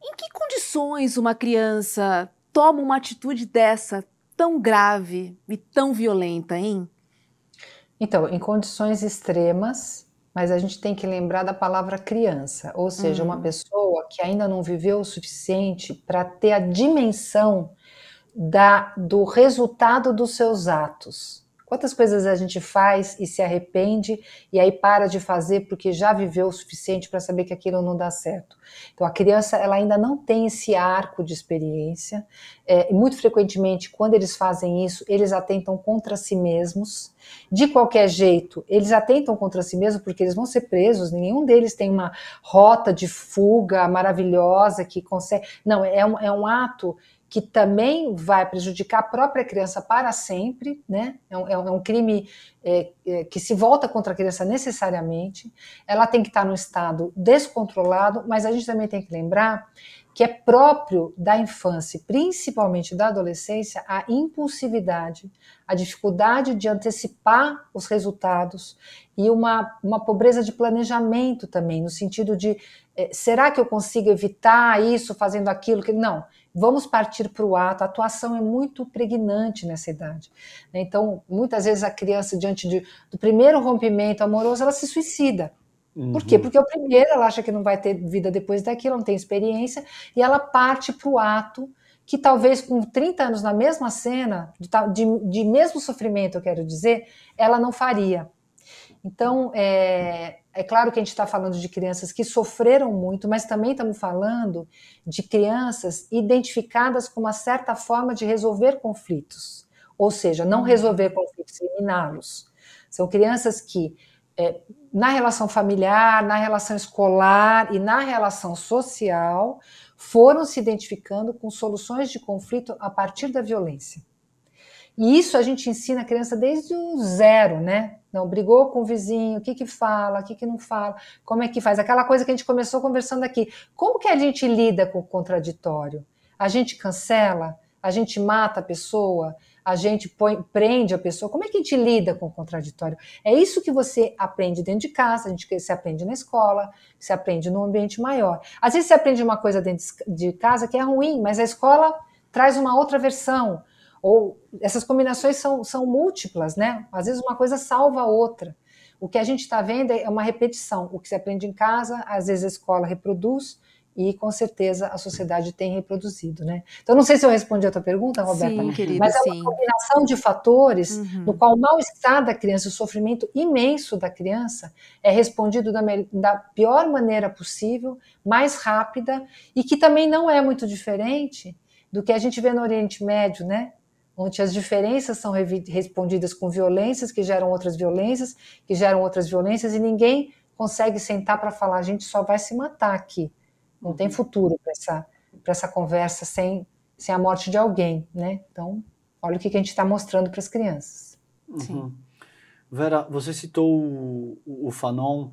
em que condições uma criança toma uma atitude dessa tão grave e tão violenta, hein? Então, em condições extremas, mas a gente tem que lembrar da palavra criança, ou seja, uma hum. pessoa que ainda não viveu o suficiente para ter a dimensão da, do resultado dos seus atos. Quantas coisas a gente faz e se arrepende e aí para de fazer porque já viveu o suficiente para saber que aquilo não dá certo. Então a criança ela ainda não tem esse arco de experiência. É, muito frequentemente quando eles fazem isso eles atentam contra si mesmos. De qualquer jeito eles atentam contra si mesmos porque eles vão ser presos. Nenhum deles tem uma rota de fuga maravilhosa que consegue. Não é um, é um ato que também vai prejudicar a própria criança para sempre, né? É um, é um é crime é, é, que se volta contra a criança necessariamente. Ela tem que estar no estado descontrolado, mas a gente também tem que lembrar que é próprio da infância, principalmente da adolescência, a impulsividade, a dificuldade de antecipar os resultados e uma, uma pobreza de planejamento também, no sentido de é, será que eu consigo evitar isso fazendo aquilo? que Não, vamos partir para o ato. A atuação é muito pregnante nessa idade. Né? Então, muitas vezes a criança, diante de, do primeiro rompimento amoroso, ela se suicida. Uhum. Por quê? Uhum. Porque o primeiro, ela acha que não vai ter vida depois daquilo, não tem experiência, e ela parte para o ato que talvez com 30 anos na mesma cena, de, de, de mesmo sofrimento, eu quero dizer, ela não faria. Então, é, é claro que a gente está falando de crianças que sofreram muito, mas também estamos falando de crianças identificadas com uma certa forma de resolver conflitos, ou seja, não uhum. resolver conflitos, eliminá-los. São crianças que, é, na relação familiar, na relação escolar e na relação social, foram se identificando com soluções de conflito a partir da violência. E isso a gente ensina a criança desde o zero, né? Não, brigou com o vizinho, o que que fala, o que que não fala, como é que faz? Aquela coisa que a gente começou conversando aqui. Como que a gente lida com o contraditório? A gente cancela? A gente mata a pessoa? A gente põe, prende a pessoa? Como é que a gente lida com o contraditório? É isso que você aprende dentro de casa, a gente se aprende na escola, se aprende num ambiente maior. Às vezes você aprende uma coisa dentro de casa que é ruim, mas a escola traz uma outra versão ou essas combinações são, são múltiplas, né? Às vezes uma coisa salva a outra. O que a gente está vendo é uma repetição. O que se aprende em casa, às vezes a escola reproduz e com certeza a sociedade tem reproduzido, né? Então não sei se eu respondi a tua pergunta, Roberta, sim, querida, mas é uma sim. combinação de fatores uhum. no qual o mal-estar da criança, o sofrimento imenso da criança é respondido da, da pior maneira possível, mais rápida e que também não é muito diferente do que a gente vê no Oriente Médio, né? Onde as diferenças são respondidas com violências que geram outras violências, que geram outras violências, e ninguém consegue sentar para falar, a gente só vai se matar aqui. Não tem uhum. futuro para essa, essa conversa sem, sem a morte de alguém, né? Então, olha o que, que a gente está mostrando para as crianças. Uhum. Vera, você citou o, o Fanon,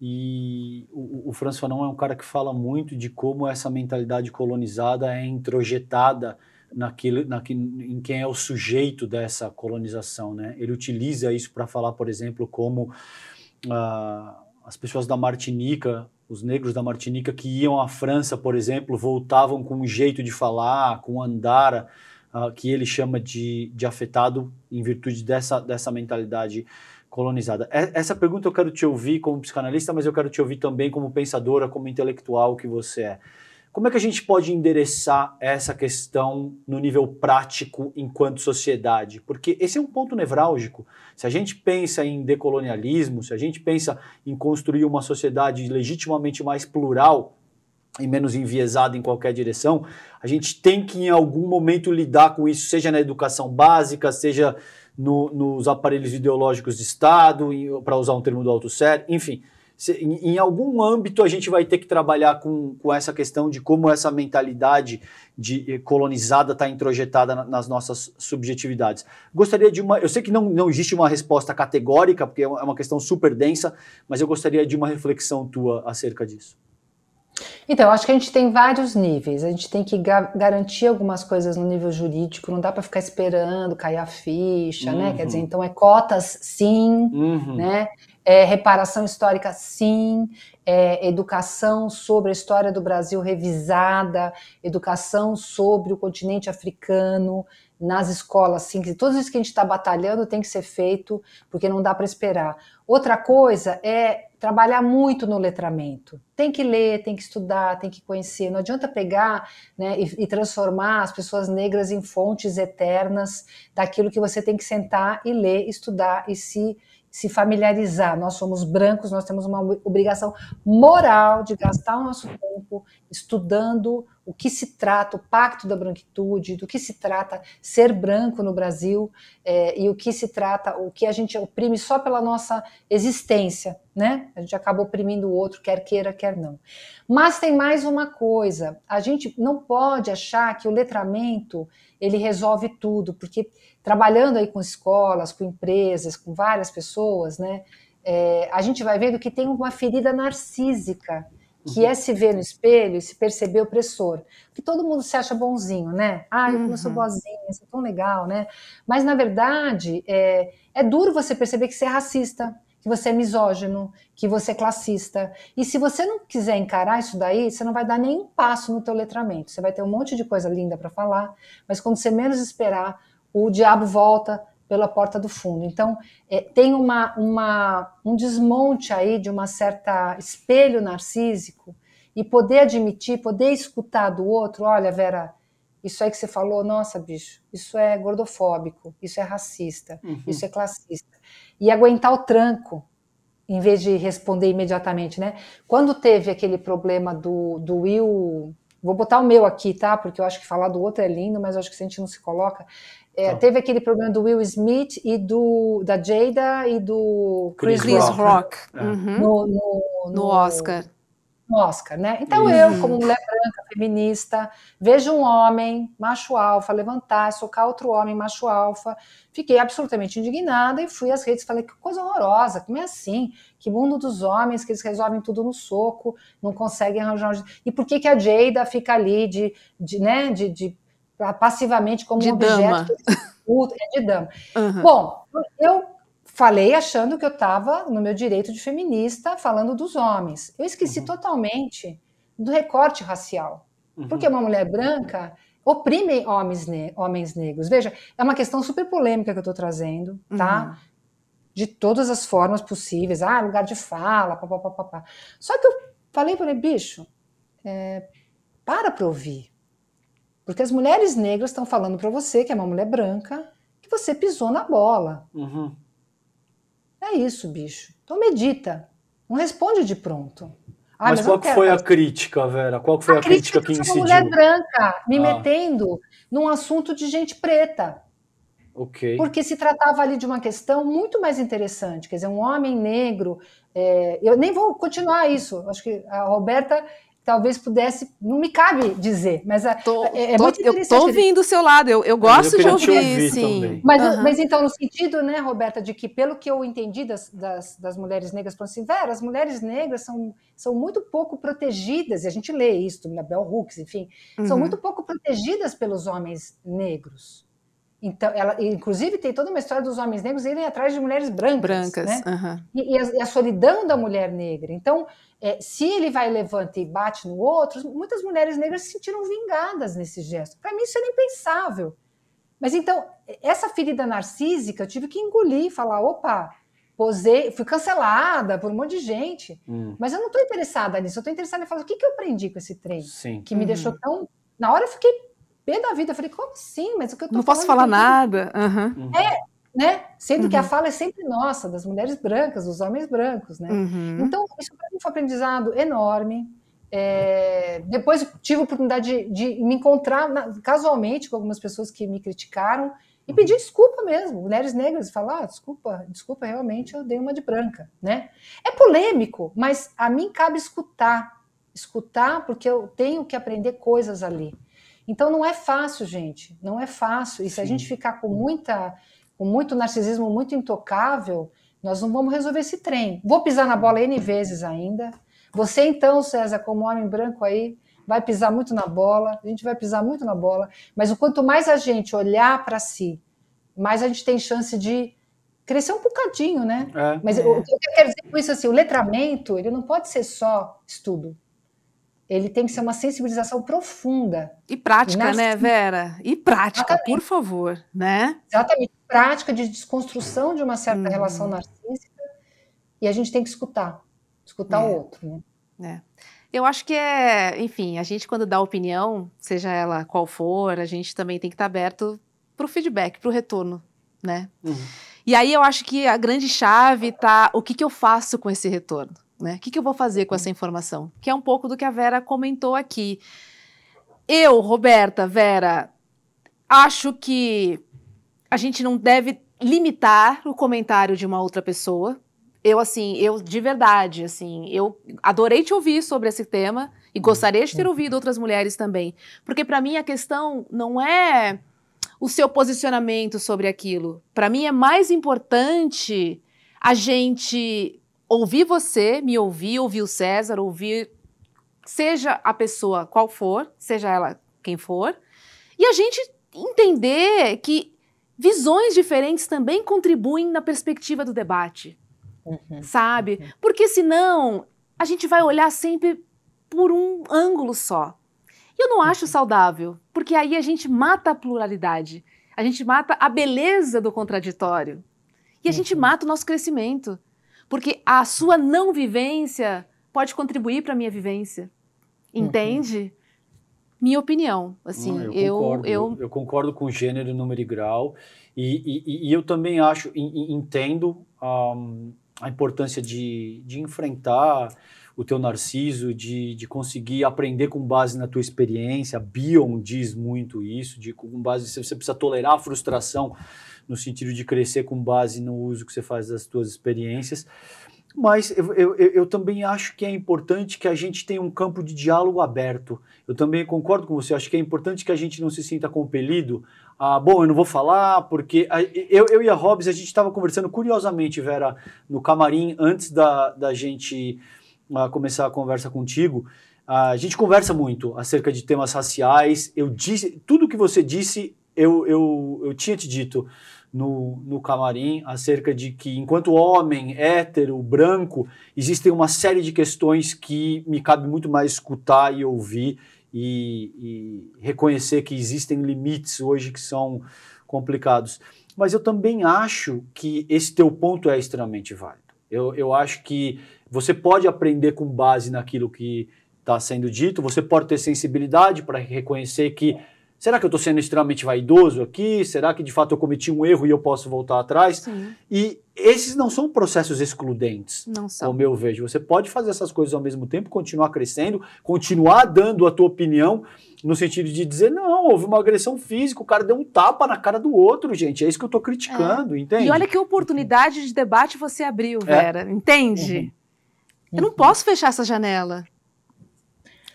e o, o Franz Fanon é um cara que fala muito de como essa mentalidade colonizada é introjetada naquilo, naquilo, em quem é o sujeito dessa colonização. Né? Ele utiliza isso para falar, por exemplo, como ah, as pessoas da Martinica, os negros da Martinica que iam à França, por exemplo, voltavam com um jeito de falar, com andar ah, que ele chama de, de afetado em virtude dessa, dessa mentalidade colonizada. Essa pergunta eu quero te ouvir como psicanalista, mas eu quero te ouvir também como pensadora, como intelectual que você é. Como é que a gente pode endereçar essa questão no nível prático enquanto sociedade? Porque esse é um ponto nevrálgico. Se a gente pensa em decolonialismo, se a gente pensa em construir uma sociedade legitimamente mais plural e menos enviesada em qualquer direção, a gente tem que em algum momento lidar com isso, seja na educação básica, seja no, nos aparelhos ideológicos de Estado, para usar um termo do Alto Sério, enfim em, em, algum âmbito a gente vai ter que trabalhar com, com essa questão de como essa mentalidade de eh, colonizada está introjetada na, nas nossas subjetividades. Gostaria de uma. Eu sei que não, não existe uma resposta categórica, porque é uma questão super densa, mas eu gostaria de uma reflexão tua acerca disso. Então, acho que a gente tem vários níveis. A gente tem que ga garantir algumas coisas no nível jurídico, não dá para ficar esperando cair a ficha, uhum. né? Quer dizer, uhum. então é cotas sim, uhum. né? É, reparação histórica, sim. É, educação sobre a história do Brasil revisada, educação sobre o continente africano, nas escolas, assim, que tudo isso que a gente está batalhando tem que ser feito, porque não dá para esperar. Outra coisa é trabalhar muito no letramento. Tem que ler, tem que estudar, tem que conhecer. Não adianta pegar né, e, e, transformar as pessoas negras em fontes eternas daquilo que você tem que sentar e ler, estudar e se se familiarizar. Nós somos brancos, nós temos uma obrigação moral de gastar o nosso tempo estudando o que se trata, o pacto da branquitude, do que se trata ser branco no Brasil é, e o que se trata, o que a gente oprime só pela nossa existência, né? A gente acaba oprimindo o outro, quer queira, quer não. Mas tem mais uma coisa: a gente não pode achar que o letramento ele resolve tudo, porque trabalhando aí com escolas, com empresas, com várias pessoas, né? É, a gente vai vendo que tem uma ferida narcísica que é se ver no espelho e se perceber opressor. Porque todo mundo se acha bonzinho, né? Ah, eu, uhum. sou boazinha, sou tão legal, né? Mas, na verdade, é, é duro você perceber que você é racista, que você é misógino, que você é classista. E se você não quiser encarar isso daí, você não vai dar nenhum passo no teu letramento. Você vai ter um monte de coisa linda para falar, mas quando você menos esperar, o diabo volta pela porta do fundo. Então, é, tem uma, uma, um desmonte aí de uma certa espelho narcísico e poder admitir, poder escutar do outro, olha, Vera, isso aí que você falou, nossa, bicho, isso é gordofóbico, isso é racista, uhum. isso é classista. E aguentar o tranco, em vez de responder imediatamente, né? Quando teve aquele problema do, do Will, vou botar o meu aqui, tá? Porque eu acho que falar do outro é lindo, mas eu acho que se a gente não se coloca, é, tá. Teve aquele problema do Will Smith e do da Jada e do Chris, Chris Rock, Rock. É. Uhum. No, no, no, no, Oscar. No Oscar, né? Então uhum. eu, como mulher branca, feminista, vejo um homem, macho alfa, levantar, socar outro homem, macho alfa, fiquei absolutamente indignada e fui às redes e falei que coisa horrorosa, como é assim? Que mundo dos homens, que eles resolvem tudo no soco, não conseguem arranjar um... E por que que a Jada fica ali de, de né, de, de passivamente como de um dama. objeto é de dama. Uhum. Bom, eu falei achando que eu estava no meu direito de feminista falando dos homens. Eu esqueci uhum. totalmente do recorte racial. Uhum. Porque uma mulher branca oprime homens, ne homens negros. Veja, é uma questão super polêmica que eu estou trazendo, tá? Uhum. De todas as formas possíveis. Ah, lugar de fala, papapá. Só que eu falei para ele, bicho, é, para para ouvir. Porque as mulheres negras estão falando para você, que é uma mulher branca, que você pisou na bola. Uhum. É isso, bicho. Então medita. Não responde de pronto. Ah, mas, mas qual foi a crítica, Vera? Qual foi a, a crítica, crítica que incidiu? uma mulher branca me ah. metendo num assunto de gente preta. Okay. Porque se tratava ali de uma questão muito mais interessante, quer dizer, um homem negro. É, eu nem vou continuar isso. Acho que a Roberta talvez pudesse, não me cabe dizer, mas tô, é, é tô, muito interessante. Eu estou ouvindo o seu lado, eu, eu gosto eu de ouvir, ouvir sim. Mas, uhum. mas então, no sentido, né, Roberta, de que pelo que eu entendi das, das, das mulheres negras, falando assim, Vera, as mulheres negras são, são muito pouco protegidas, e a gente lê isso na Bell Hooks, enfim, uhum. são muito pouco protegidas pelos homens negros. Então, ela, inclusive, tem toda uma história dos homens negros irem atrás de mulheres brancas. Brancas. Né? Uhum. E, e, a, e, a, solidão da mulher negra. Então, é, se ele vai levanta e bate no outro, muitas mulheres negras se sentiram vingadas nesse gesto. Para mim, isso era impensável. Mas então, essa ferida narcísica, eu tive que engolir, falar: opa, posei, fui cancelada por um monte de gente. Hum. Mas eu não estou interessada nisso, eu estou interessada em falar o que, que eu aprendi com esse trem Sim. que me uhum. deixou tão. Na hora eu fiquei pé da vida. Eu falei, como assim? Mas o que eu tô Não posso falar nada. Uhum. É, né? Sendo uhum. que a uhum. fala é sempre nossa, das mulheres brancas, dos homens brancos, né? Uhum. Então, isso para mim foi um aprendizado enorme. É, depois tive a oportunidade de, de me encontrar na, casualmente com algumas pessoas que me criticaram e pedir uhum. desculpa mesmo, mulheres negras, falar, ah, desculpa, desculpa, realmente eu dei uma de branca, né? É polêmico, mas a mim cabe escutar, escutar porque eu tenho que aprender coisas ali. Então não é fácil, gente, não é fácil. E se Sim. a gente ficar com muita, com muito narcisismo, muito intocável, nós não vamos resolver esse trem. Vou pisar na bola N vezes ainda. Você então, César, como homem branco aí, vai pisar muito na bola, a gente vai pisar muito na bola, mas o quanto mais a gente olhar para si, mais a gente tem chance de crescer um bocadinho, né? É, mas é. o que eu quero dizer com isso assim, o letramento, ele não pode ser só estudo. Ele tem que ser uma sensibilização profunda. E prática, né, Vera? E prática, Exatamente. por favor, né? Exatamente. Prática de desconstrução de uma certa hum. relação narcísica e a gente tem que escutar, escutar é. o outro, né? É. Eu acho que é, enfim, a gente quando dá opinião, seja ela qual for, a gente também tem que estar aberto para o feedback, para o retorno, né? Uhum. E aí eu acho que a grande chave tá o que, que eu faço com esse retorno, né? O que, que eu vou fazer com essa informação? Que é um pouco do que a Vera comentou aqui. Eu, Roberta, Vera, acho que a gente não deve limitar o comentário de uma outra pessoa. Eu, assim, eu de verdade, assim, eu adorei te ouvir sobre esse tema e gostaria de ter ouvido outras mulheres também. Porque para mim a questão não é o seu posicionamento sobre aquilo. Para mim é mais importante a gente ouvir você, me ouvir, ouvir o César, ouvir seja a pessoa qual for, seja ela quem for, e a gente entender que visões diferentes também contribuem na perspectiva do debate. Uhum. Sabe? Uhum. Porque senão a gente vai olhar sempre por um ângulo só. E eu não acho saudável, porque aí a gente mata a pluralidade, a gente mata a beleza do contraditório e a gente uhum. mata o nosso crescimento, porque a sua não vivência pode contribuir para a minha vivência, uhum. entende? Minha opinião, assim, não, eu, concordo, eu, eu... eu concordo com gênero, número e grau, e, e, e eu também acho, entendo um, a importância de, de enfrentar o teu narciso, de, de conseguir aprender com base na tua experiência. A Bion diz muito isso, de com base você precisa tolerar a frustração no sentido de crescer com base no uso que você faz das tuas experiências. Mas eu, eu, eu, também acho que é importante que a gente tenha um campo de diálogo aberto. Eu também concordo com você, acho que é importante que a gente não se sinta compelido a, bom, eu não vou falar, porque a, eu, eu e a Hobbs, a gente estava conversando curiosamente, Vera, no camarim, antes da, da gente a começar a conversa contigo. A gente conversa muito acerca de temas raciais. Eu disse, tudo que você disse, eu, eu, eu tinha te dito no, no camarim acerca de que, enquanto homem, hétero, branco, existem uma série de questões que me cabe muito mais escutar e ouvir e, e reconhecer que existem limites hoje que são complicados. Mas eu também acho que esse teu ponto é extremamente válido. Eu, eu acho que você pode aprender com base naquilo que está sendo dito, você pode ter sensibilidade para reconhecer que será que eu estou sendo extremamente vaidoso aqui? Será que de fato eu cometi um erro e eu posso voltar atrás? Sim. E esses não são processos excludentes, não são. como eu vejo. Você pode fazer essas coisas ao mesmo tempo, continuar crescendo, continuar dando a tua opinião no sentido de dizer, não, houve uma agressão física, o cara deu um tapa na cara do outro, gente. É isso que eu estou criticando, é. entende? E olha que oportunidade de debate você abriu, é. Vera, é. entende? Uhum. Eu não posso fechar essa janela,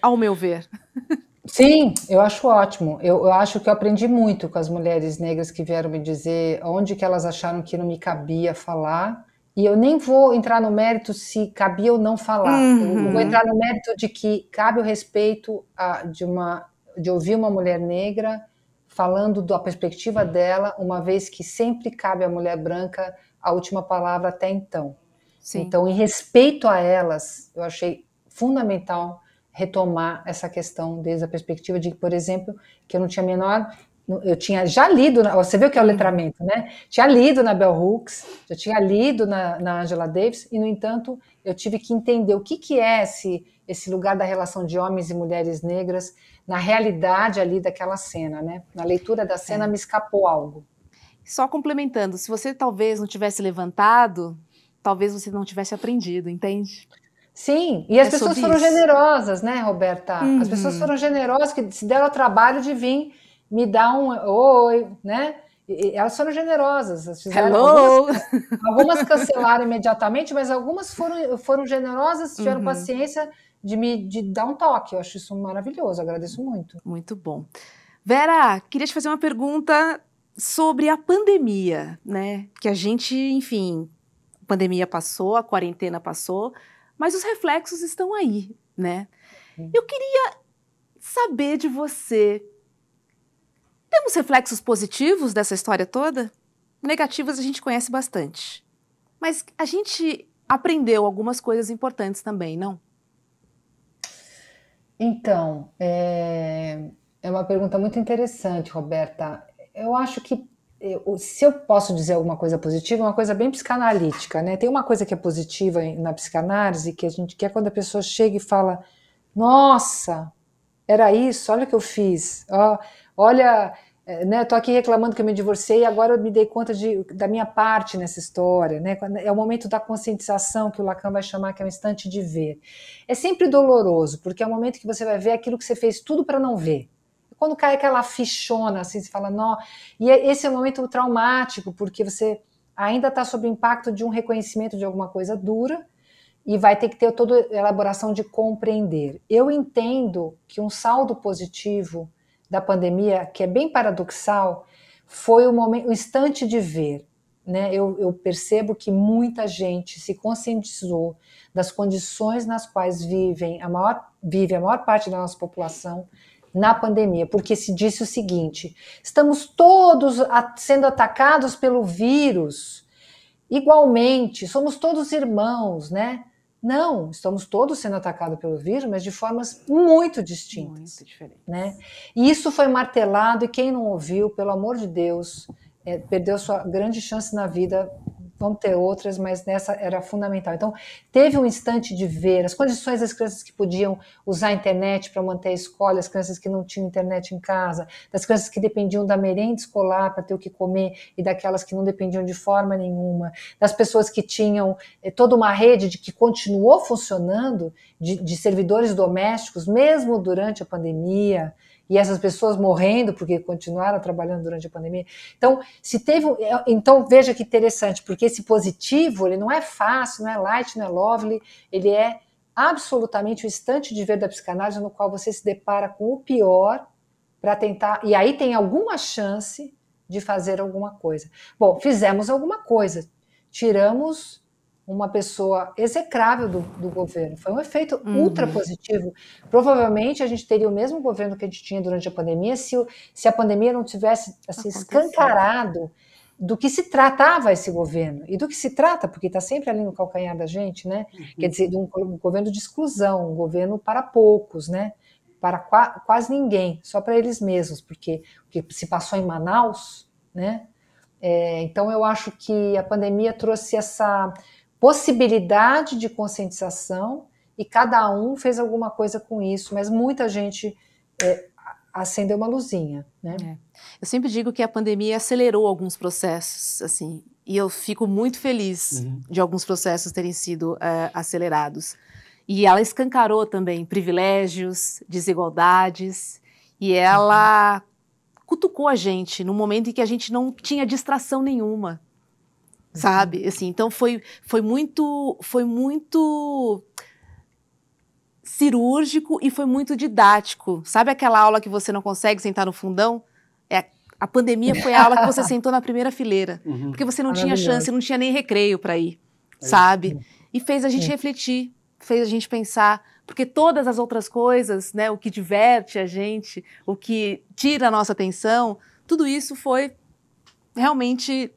ao meu ver. Sim, eu acho ótimo. Eu, eu, acho que eu aprendi muito com as mulheres negras que vieram me dizer onde que elas acharam que não me cabia falar. E eu nem vou entrar no mérito se cabia ou não falar. Uhum. Eu vou entrar no mérito de que cabe o respeito a, de, uma, de ouvir uma mulher negra falando da perspectiva dela, uma vez que sempre cabe à mulher branca a última palavra até então. Sim. Então, em respeito a elas, eu achei fundamental retomar essa questão desde a perspectiva de, por exemplo, que eu não tinha menor eu tinha já lido, você viu que é o letramento, né? Tinha lido na Bell Hooks, já tinha lido na, na Angela Davis, e, no entanto, eu tive que entender o que, que é esse, esse lugar da relação de homens e mulheres negras na realidade ali daquela cena, né? Na leitura da cena é. me escapou algo. Só complementando, se você talvez não tivesse levantado, talvez você não tivesse aprendido, entende? Sim, e as é pessoas foram isso. generosas, né, Roberta? Uhum. As pessoas foram generosas, que se deram o trabalho de vir me dar um oi, né? E elas foram generosas. Hello! Algumas, algumas, cancelaram imediatamente, mas algumas foram, foram generosas, tiveram uhum. paciência de me de dar um toque. Eu acho isso maravilhoso, agradeço muito. Muito bom. Vera, queria te fazer uma pergunta sobre a pandemia, né? Que a gente, enfim, a pandemia passou, a quarentena passou, mas os reflexos estão aí, né? Eu queria saber de você. Temos reflexos positivos dessa história toda? Negativos a gente conhece bastante. Mas a gente aprendeu algumas coisas importantes também, não? Então, é, é uma pergunta muito interessante, Roberta. Eu acho que eu, se eu posso dizer alguma coisa positiva, é uma coisa bem psicanalítica, né? Tem uma coisa que é positiva na psicanálise que a gente quer quando a pessoa chega e fala: Nossa, era isso, olha o que eu fiz, oh, olha, é, né, tô aqui reclamando que eu me divorciei e agora eu me dei conta de, da minha parte nessa história, né? É o momento da conscientização que o Lacan vai chamar que é um instante de ver. É sempre doloroso, porque é o momento que você vai ver aquilo que você fez tudo para não ver. Quando cai aquela fichona, assim, você fala, não. E é, esse é um momento traumático, porque você ainda está sob o impacto de um reconhecimento de alguma coisa dura e vai ter que ter toda a elaboração de compreender. Eu entendo que um saldo positivo da pandemia, que é bem paradoxal, foi o, momento, o instante de ver. Né? Eu, eu percebo que muita gente se conscientizou das condições nas quais vivem a maior, vive a maior parte da nossa população na pandemia, porque se disse o seguinte: estamos todos sendo atacados pelo vírus igualmente, somos todos irmãos, né? Não, estamos todos sendo atacados pelo vírus, mas de formas muito distintas. Muito diferentes. Né? E isso foi martelado, e quem não ouviu, pelo amor de Deus, é, perdeu sua grande chance na vida vão ter outras, mas nessa era fundamental. Então, teve um instante de ver as condições das crianças que podiam usar a internet para manter a escola, as crianças que não tinham internet em casa, das crianças que dependiam da merenda escolar para ter o que comer e daquelas que não dependiam de forma nenhuma, das pessoas que tinham eh, toda uma rede de que continuou funcionando de, de servidores domésticos, mesmo durante a pandemia e essas pessoas morrendo porque continuaram trabalhando durante a pandemia. Então, se teve, é, então veja que interessante, porque esse positivo, ele não é fácil, não é light, não é lovely, ele é absolutamente o instante de ver da psicanálise no qual você se depara com o pior para tentar, e aí tem alguma chance de fazer alguma coisa. Bom, fizemos alguma coisa, tiramos uma pessoa execrável do, do governo. Foi um efeito uhum. ultra positivo. Provavelmente a gente teria o mesmo governo que a gente tinha durante a pandemia se, se a pandemia não tivesse assim, escancarado do que se tratava esse governo e do que se trata, porque está sempre ali no calcanhar da gente, né? Uhum. Quer dizer, um, um, governo de exclusão, um governo para poucos, né? Para qua, quase ninguém, só para eles mesmos, porque o que se passou em Manaus, né? É, então eu acho que a pandemia trouxe essa possibilidade de conscientização e cada um fez alguma coisa com isso, mas muita gente é, acendeu uma luzinha, né? É. Eu sempre digo que a pandemia acelerou alguns processos, assim, e eu fico muito feliz uhum. de alguns processos terem sido é, acelerados. E ela escancarou também privilégios, desigualdades, e ela cutucou a gente no momento em que a gente não tinha distração nenhuma sabe? Assim, então foi, foi muito foi muito cirúrgico e foi muito didático. Sabe aquela aula que você não consegue sentar no fundão? É a pandemia foi a aula que você sentou na primeira fileira, uhum. porque você não tinha chance, não tinha nem recreio para ir, é sabe? E fez a gente refletir, fez a gente pensar, porque todas as outras coisas, né, o que diverte a gente, o que tira a nossa atenção, tudo isso foi realmente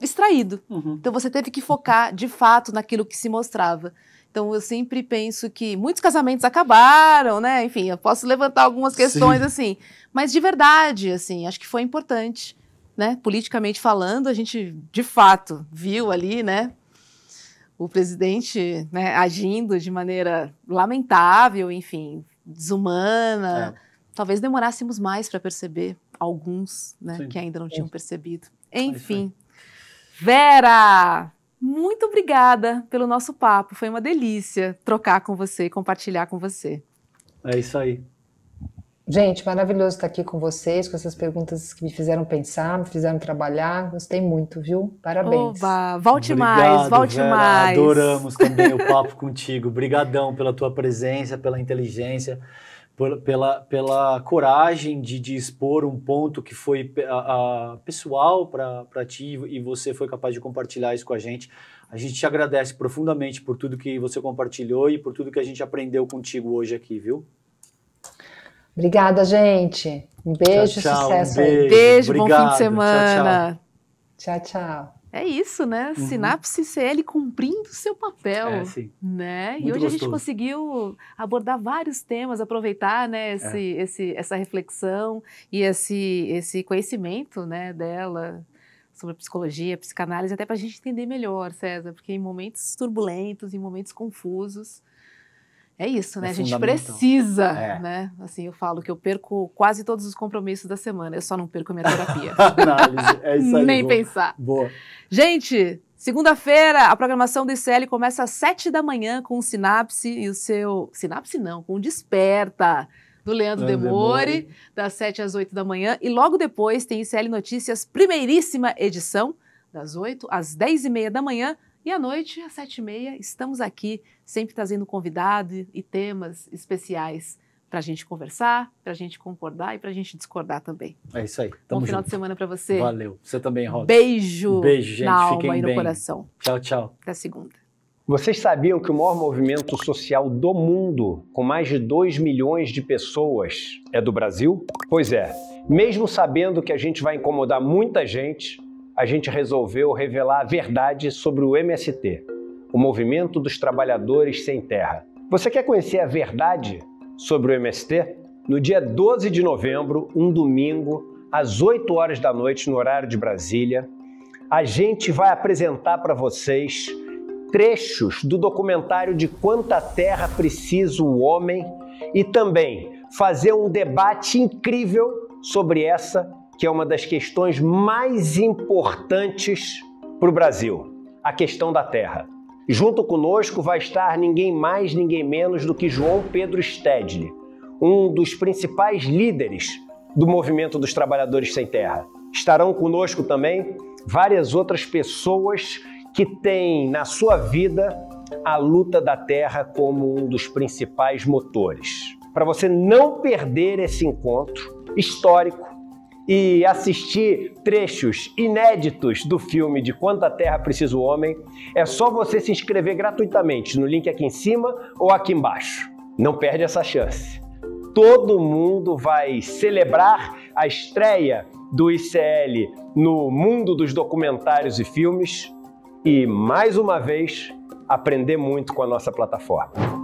extraído. Uhum. Então você teve que focar de fato naquilo que se mostrava. Então eu sempre penso que muitos casamentos acabaram, né? Enfim, eu posso levantar algumas questões Sim. assim, mas de verdade, assim, acho que foi importante, né? Politicamente falando, a gente de fato viu ali, né? O presidente né, agindo de maneira lamentável, enfim, desumana. É. Talvez demorássemos mais para perceber alguns, né, Sim. que ainda não tinham percebido. Enfim. Vera, muito obrigada pelo nosso papo. Foi uma delícia trocar com você e compartilhar com você. É isso aí. Gente, maravilhoso estar aqui com vocês, com essas perguntas que me fizeram pensar, me fizeram trabalhar. Gostei muito, viu? Parabéns. Oba, volte Obrigado, mais, volte Vera. mais. Adoramos também o papo contigo. Obrigadão pela tua presença, pela inteligência pela, pela coragem de, de expor um ponto que foi a, a pessoal para ti e você foi capaz de compartilhar isso com a gente. A gente te agradece profundamente por tudo que você compartilhou e por tudo que a gente aprendeu contigo hoje aqui, viu? Obrigada, gente. Um beijo, tchau, tchau, sucesso um beijo. Beijo, Obrigado. bom fim de semana. tchau. tchau. tchau. É isso, né? Uhum. Sinapse CL cumprindo seu papel, É, sim. né? e Muito hoje a gente gostoso. conseguiu abordar vários temas, aproveitar, né, esse, É. esse, essa reflexão e esse, esse conhecimento, né, dela sobre psicologia, psicanálise, até para a gente entender melhor, César, porque em momentos turbulentos, em momentos confusos, é isso, né? É a gente precisa, É. né? Assim, eu falo que eu perco quase todos os compromissos da semana, eu só não perco a minha terapia. Análise, é isso aí. Nem boa. pensar. Boa. Gente, segunda-feira a programação do ICL começa às 7 da manhã com o Sinapse e o seu. Sinapse não, com o Desperta. Do Leandro, Leandro Demore, Demore. das 7 às 8 da manhã. E logo depois tem ICL Notícias, primeiríssima edição, das 8 às 10 e meia da manhã. E à noite, às 7 e meia, estamos aqui, sempre trazendo convidado e temas especiais para a gente conversar, para a gente concordar e para a gente discordar também. É isso aí. Bom Tamo final junto. de semana para você. Valeu. Você também, Rosa. Beijo, Beijo, gente. na Fiquem alma e no bem. coração. Tchau, tchau. Até segunda. Vocês sabiam que o maior movimento social do mundo, com mais de 2 milhões de pessoas, é do Brasil? Pois é, mesmo sabendo que a gente vai incomodar muita gente, a gente resolveu revelar a verdade sobre o MST, o Movimento dos Trabalhadores Sem Terra. Você quer conhecer a verdade sobre o MST? No dia 12 de novembro, um domingo, às 8 horas da noite, no horário de Brasília, a gente vai apresentar para vocês trechos do documentário de Quanta Terra Precisa o Homem e também fazer um debate incrível sobre essa, que é uma das questões mais importantes para o Brasil, a questão da terra. Junto conosco vai estar ninguém mais, ninguém menos do que João Pedro Stedley, um dos principais líderes do movimento dos trabalhadores sem terra. Estarão conosco também várias outras pessoas que têm na sua vida a luta da terra como um dos principais motores. Para você não perder esse encontro histórico e assistir trechos inéditos do filme de Quanta Terra Precisa o Homem, é só você se inscrever gratuitamente no link aqui em cima ou aqui embaixo. Não perde essa chance. Todo mundo vai celebrar a estreia do ICL no mundo dos documentários e filmes e, mais uma vez, aprender muito com a nossa plataforma.